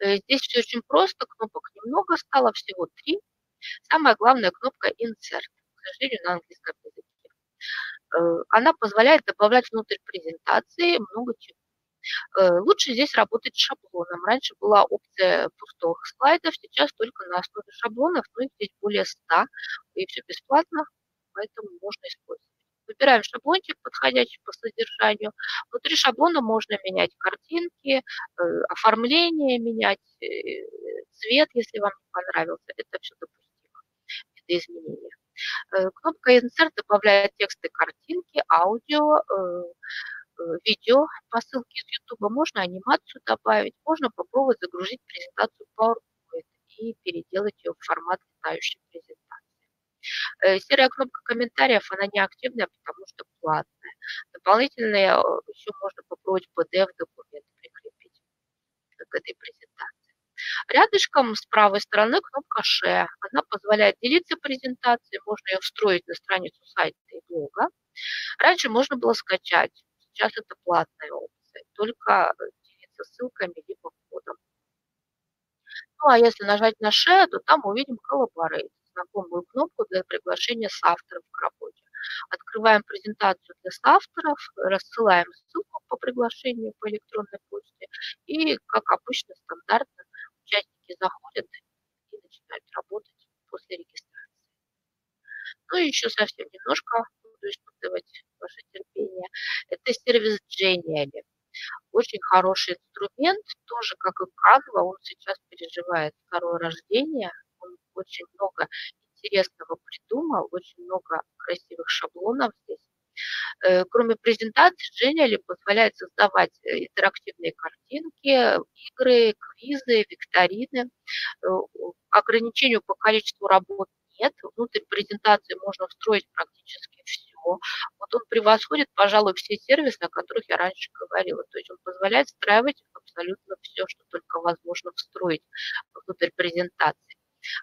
Э, здесь все очень просто, кнопок немного стало, всего три. Самая главная кнопка Insert, к сожалению, на английском языке. Э, она позволяет добавлять внутрь презентации много чего. Э, лучше здесь работать шаблоном. Раньше была опция пустых слайдов, сейчас только на основе шаблонов, но их здесь более 100, и все бесплатно, поэтому можно использовать. Выбираем шаблончик, подходящий по содержанию. Внутри шаблона можно менять картинки, э, оформление менять, э, цвет, если вам понравился. Это все допустимо, это изменения. Кнопка Insert добавляет тексты, картинки, аудио, видео по ссылке из YouTube. Можно анимацию добавить, можно попробовать загрузить презентацию PowerPoint и переделать ее в формат летающей презентации. Э, серая кнопка комментариев, она не активная, потому что платная. Дополнительно э, еще можно попробовать PDF-документ прикрепить к этой презентации. Рядышком с правой стороны кнопка Share. Она позволяет делиться презентацией, можно ее встроить на страницу сайта и блога. Раньше можно было скачать, сейчас это платная опция, только делиться ссылками либо кодом. Ну а если нажать на Share, то там увидим Collaborate знакомую кнопку для приглашения соавторов к работе. Открываем презентацию для соавторов, рассылаем ссылку по приглашению по электронной почте и, как обычно, стандартно участники заходят и начинают работать после регистрации. Ну и еще совсем немножко буду испытывать ваше терпение. Это сервис Genially. Очень хороший инструмент, тоже как и Canva, он сейчас переживает второе рождение, он очень много интересного придумал, очень много красивых шаблонов здесь. Э, кроме презентации, Genially позволяет создавать э, интерактивные картинки, игры, квизы, викторины. Э, ограничению по количеству работ нет. Внутрь презентации можно встроить практически все. Вот он превосходит, пожалуй, все сервисы, о которых я раньше говорила. То есть он позволяет встраивать абсолютно все, что только возможно встроить внутрь презентации.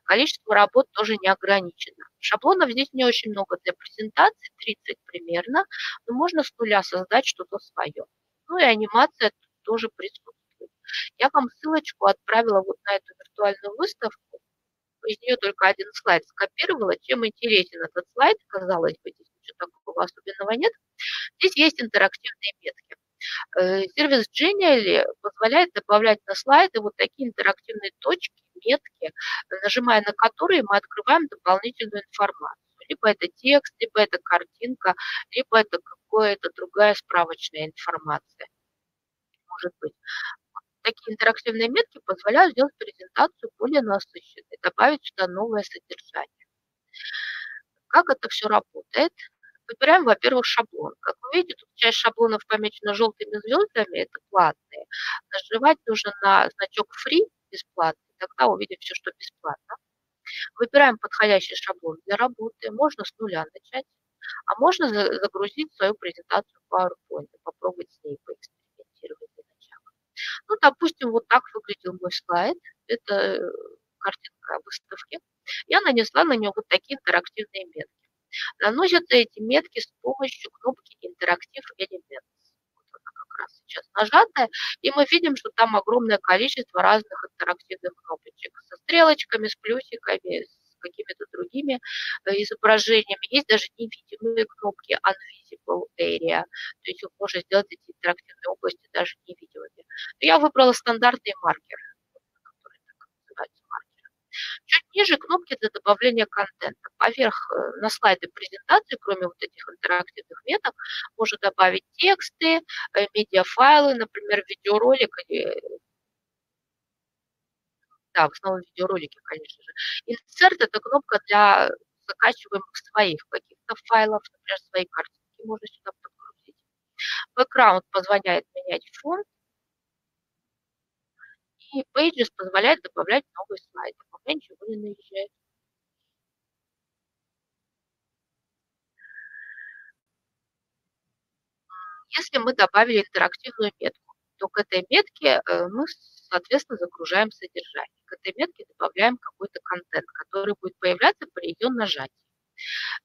Количество работ тоже не ограничено. Шаблонов здесь не очень много для презентации, 30 примерно, но можно с нуля создать что-то свое. Ну и анимация тоже присутствует. Я вам ссылочку отправила вот на эту виртуальную выставку. Из нее только один слайд скопировала. Чем интересен этот слайд, казалось бы, такого особенного нет. Здесь есть интерактивные метки. Э, сервис Genially позволяет добавлять на слайды вот такие интерактивные точки, метки, нажимая на которые мы открываем дополнительную информацию. Либо это текст, либо это картинка, либо это какая-то другая справочная информация. Может быть. Такие интерактивные метки позволяют сделать презентацию более насыщенной, добавить сюда новое содержание. Как это все работает? Выбираем, во-первых, шаблон. Как вы видите, тут часть шаблонов помечена желтыми звездами, это платные. Нажимать нужно на значок free, бесплатный, тогда увидим все, что бесплатно. Выбираем подходящий шаблон для работы. Можно с нуля начать, а можно загрузить свою презентацию в PowerPoint попробовать с ней поэкспериментировать. Ну, допустим, вот так выглядел мой слайд. Это э, картинка выставки. Я нанесла на нее вот такие интерактивные метки. Наносятся эти метки с помощью кнопки Interactive Elements раз сейчас нажатая, и мы видим, что там огромное количество разных интерактивных кнопочек со стрелочками, с плюсиками, с какими-то другими э, изображениями. Есть даже невидимые кнопки Unvisible Area, то есть вы можете сделать эти интерактивные области даже невидимыми. Но я выбрала стандартный маркер, который так называется маркер. Чуть ниже кнопки для добавления контента. Поверх э, на слайды презентации, кроме вот этих интерактивных меток, можно добавить тексты, э, медиафайлы, например, видеоролик или да, в основном видеоролики, конечно же. Insert – это кнопка для закачиваемых своих каких-то файлов, например, свои картинки можно сюда подгрузить. Background позволяет менять фон. И Pages позволяет добавлять новые слайды. Пока ничего не наезжает. Если мы добавили интерактивную метку, то к этой метке э, мы, соответственно, загружаем содержание. К этой метке добавляем какой-то контент, который будет появляться при ее нажатии.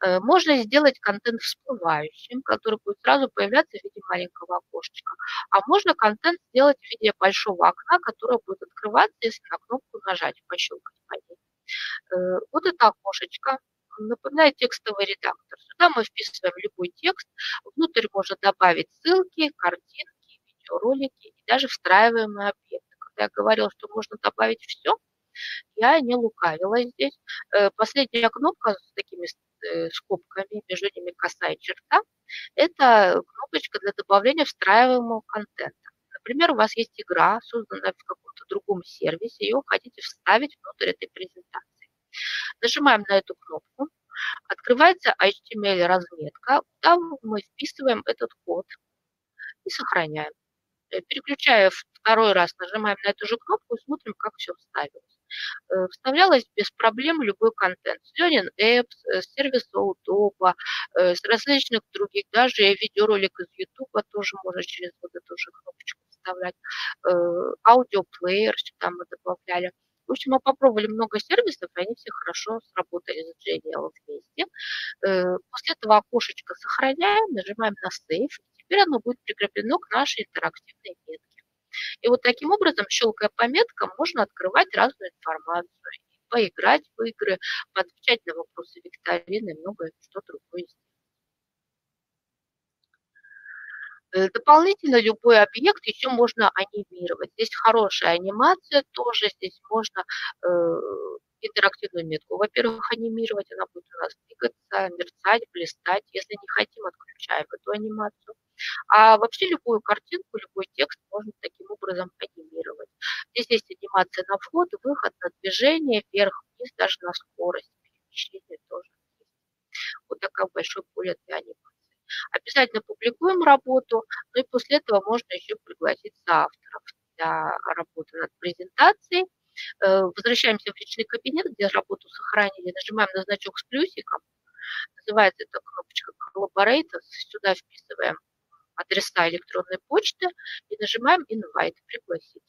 Э, можно сделать контент всплывающим, который будет сразу появляться в виде маленького окошечка. А можно контент сделать в виде большого окна, которое будет открываться, если на кнопку нажать, пощелкать по ней. Э, вот это окошечко напоминает текстовый редактор. Сюда мы вписываем любой текст. Внутрь можно добавить ссылки, картинки, видеоролики и даже встраиваемые объекты. Когда я говорила, что можно добавить все, я не лукавила здесь. Э, последняя кнопка с такими э, скобками, между ними косая черта, это кнопочка для добавления встраиваемого контента. Например, у вас есть игра, созданная в каком-то другом сервисе, ее хотите вставить внутрь этой презентации. Нажимаем на эту кнопку, открывается HTML-разметка, куда мы вписываем этот код и сохраняем. Э, переключая второй раз, нажимаем на эту же кнопку и смотрим, как все вставилось. Э, вставлялось без проблем любой контент. С Learning Apps, э, с сервиса Удоба, с различных других, даже видеоролик из YouTube тоже можно через вот эту же кнопочку вставлять. Аудиоплеер сюда мы добавляли. В общем, мы попробовали много сервисов, и они все хорошо сработали с JDL вместе. Э, после этого окошечко сохраняем, нажимаем на Save, теперь оно будет прикреплено к нашей интерактивной метке. И вот таким образом, щелкая по меткам, можно открывать разную информацию, поиграть в игры, поотвечать на вопросы викторины многое что другое Э, дополнительно любой объект еще можно анимировать. Здесь хорошая анимация тоже, здесь можно э, интерактивную метку. Во-первых, анимировать, она будет у нас двигаться, мерцать, блистать. Если не хотим, отключаем эту анимацию. А вообще любую картинку, любой текст можно таким образом анимировать. Здесь есть анимация на вход, выход, на движение, вверх, вниз, даже на скорость перемещения тоже. Вот такое большое поле для анимации. Обязательно публикуем работу, ну и после этого можно еще пригласить авторов для работы над презентацией. Э, возвращаемся в личный кабинет, где работу сохранили, нажимаем на значок с плюсиком, называется эта кнопочка Collaborators, сюда вписываем адреса электронной почты и нажимаем Invite, пригласить.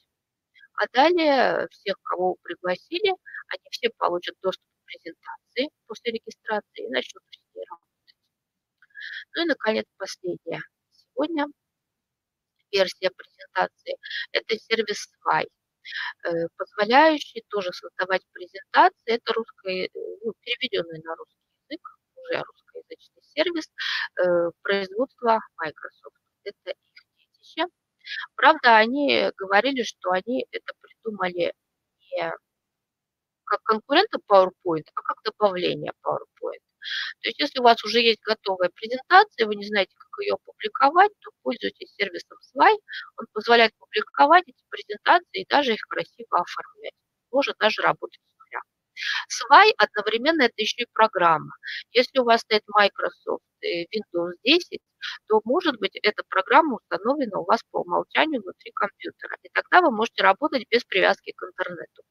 А далее всех, кого пригласили, они все получат доступ к презентации после регистрации и начнут с ней работать. Ну и, наконец, последняя сегодня версия презентации – это сервис э, позволяющий тоже создавать презентации. Это русский, ну, переведенный на русский язык, уже русскоязычный сервис э, производства Microsoft. Это их детище. Правда, они говорили, что они это придумали не как конкурента PowerPoint, а как добавление PowerPoint. То есть если у вас уже есть готовая презентация, вы не знаете, как ее опубликовать, то пользуйтесь сервисом Sway. Он позволяет публиковать эти презентации и даже их красиво оформлять. Можно даже работать с нуля. Sway одновременно это еще и программа. Если у вас стоит Microsoft Windows 10, то, может быть, эта программа установлена у вас по умолчанию внутри компьютера. И тогда вы можете работать без привязки к интернету.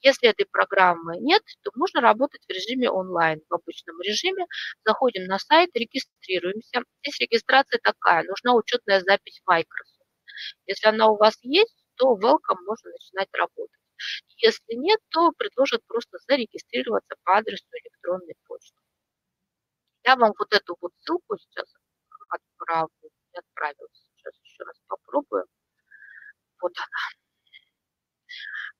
Если этой программы нет, то можно работать в режиме онлайн, в обычном режиме. Заходим на сайт, регистрируемся. Здесь регистрация такая, нужна учетная запись Microsoft. Если она у вас есть, то welcome можно начинать работать. Если нет, то предложат просто зарегистрироваться по адресу электронной почты. Я вам вот эту вот ссылку сейчас отправлю. Отправила. Сейчас еще раз попробую. Вот она.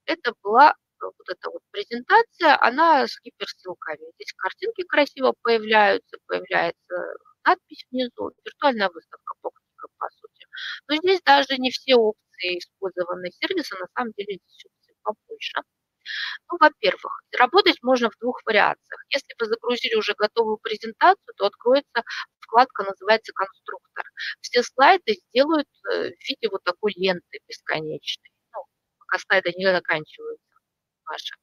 Это была э, вот эта вот презентация, она с гиперссылками. Здесь картинки красиво появляются, появляется надпись внизу, виртуальная выставка покупка, по сути. Но здесь даже не все опции использованные сервиса, на самом деле здесь побольше. Ну, во-первых, работать можно в двух вариациях. Если вы загрузили уже готовую презентацию, то откроется вкладка, называется «Конструктор». Все слайды сделают э, в виде вот такой ленты бесконечной. Ну, пока слайды не заканчиваются. ваши.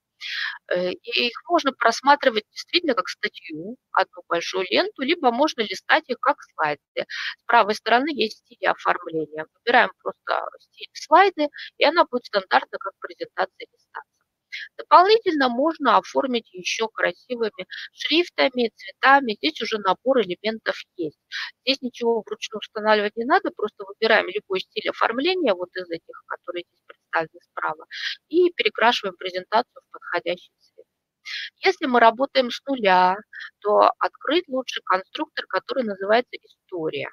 Э, и их можно просматривать действительно как статью, одну большую ленту, либо можно листать их как слайды. С правой стороны есть стиль оформления. Выбираем просто стиль слайды, и она будет стандартно как презентация листаться. Дополнительно можно оформить еще красивыми шрифтами, цветами. Здесь уже набор элементов есть. Здесь ничего вручную устанавливать не надо, просто выбираем любой стиль оформления, вот из этих, которые здесь представлены справа, и перекрашиваем презентацию в подходящий цвет. Если мы работаем с нуля, то открыть лучше конструктор, который называется «История».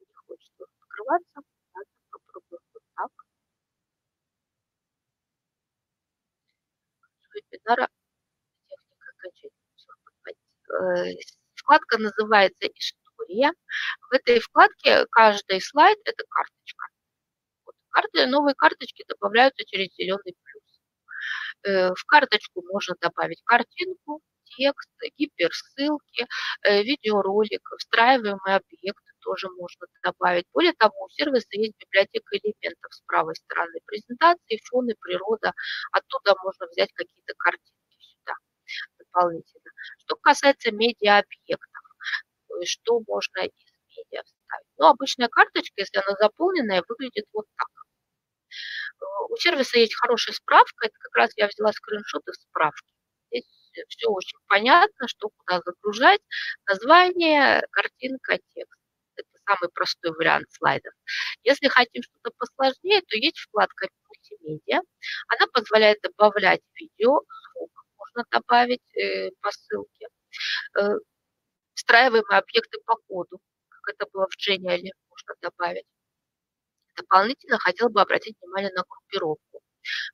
Не хочет открываться. Попробуем вот так. вебинара э, Вкладка называется «История». В этой вкладке каждый слайд – это карточка. Карты, новые карточки добавляются через зеленый плюс. Э, в карточку можно добавить картинку, текст, гиперссылки, э, видеоролик, встраиваемый объект тоже можно добавить. Более того, у сервиса есть библиотека элементов с правой стороны презентации, фоны, природа. Оттуда можно взять какие-то картинки сюда дополнительно. Что касается медиа-объектов, что можно из медиа вставить? Ну, обычная карточка, если она заполненная, выглядит вот так. У сервиса есть хорошая справка, это как раз я взяла скриншоты справки. Здесь все очень понятно, что куда загружать. Название, картинка, текст самый простой вариант слайдов. Если хотим что-то посложнее, то есть вкладка мультимедиа. Она позволяет добавлять видео, звук можно добавить э, по ссылке, э, встраиваемые объекты по коду, как это было в Genial, можно добавить. Дополнительно хотел бы обратить внимание на группировку.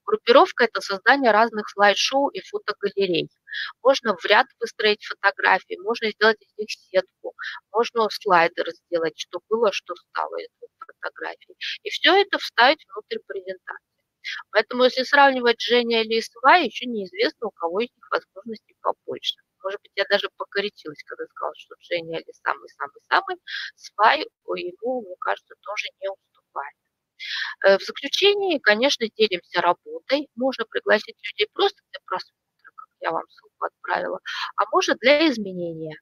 Группировка – это создание разных слайд-шоу и фотогалерей. Можно в ряд выстроить фотографии, можно сделать из них сетку, можно слайдер сделать, что было, что стало из фотографий. И все это вставить внутрь презентации. Поэтому, если сравнивать Женя или Свай, еще неизвестно, у кого из них возможностей побольше. Может быть, я даже покоричилась, когда сказала, что Женя или самый-самый-самый, Свай ему, мне кажется, тоже не уступает. Э, в заключении, конечно, делимся работой. Можно пригласить людей просто для просмотра, как я вам ссылку отправила, а может для изменения.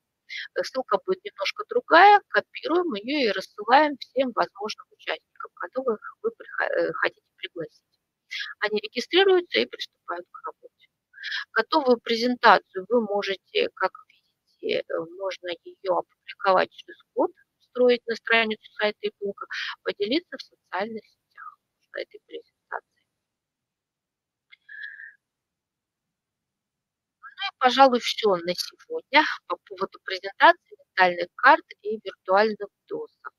Э, ссылка будет немножко другая, копируем ее и рассылаем всем возможным участникам, которых вы э, хотите пригласить. Они регистрируются и приступают к работе. Готовую презентацию вы можете, как видите, можно ее опубликовать через код, встроить на страницу сайта и блога, поделиться в социальных сетях этой презентации. Ну и, пожалуй, все на сегодня по поводу презентации ментальных карт и виртуальных досок.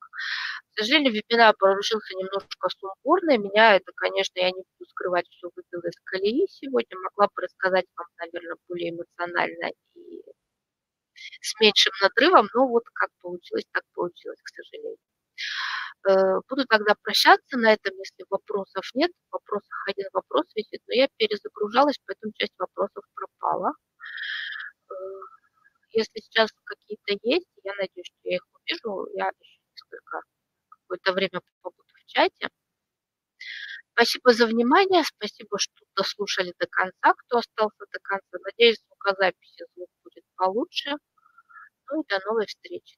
К сожалению, вебинар получился немножко сумбурный. Меня это, конечно, я не буду скрывать, все выбило из колеи сегодня. Могла бы рассказать вам, наверное, более эмоционально и с меньшим надрывом, но вот как получилось, так получилось, к сожалению. Э, буду тогда прощаться на этом, если вопросов нет. В вопросах один вопрос висит, но я перезагружалась, поэтому часть вопросов пропала. Э, если сейчас какие-то есть, я надеюсь, что я их увижу, я еще несколько какое-то время побуду в чате. Спасибо за внимание, спасибо, что дослушали до конца, кто остался до конца. Надеюсь, звукозаписи звук будет получше. Ну и до новой встречи.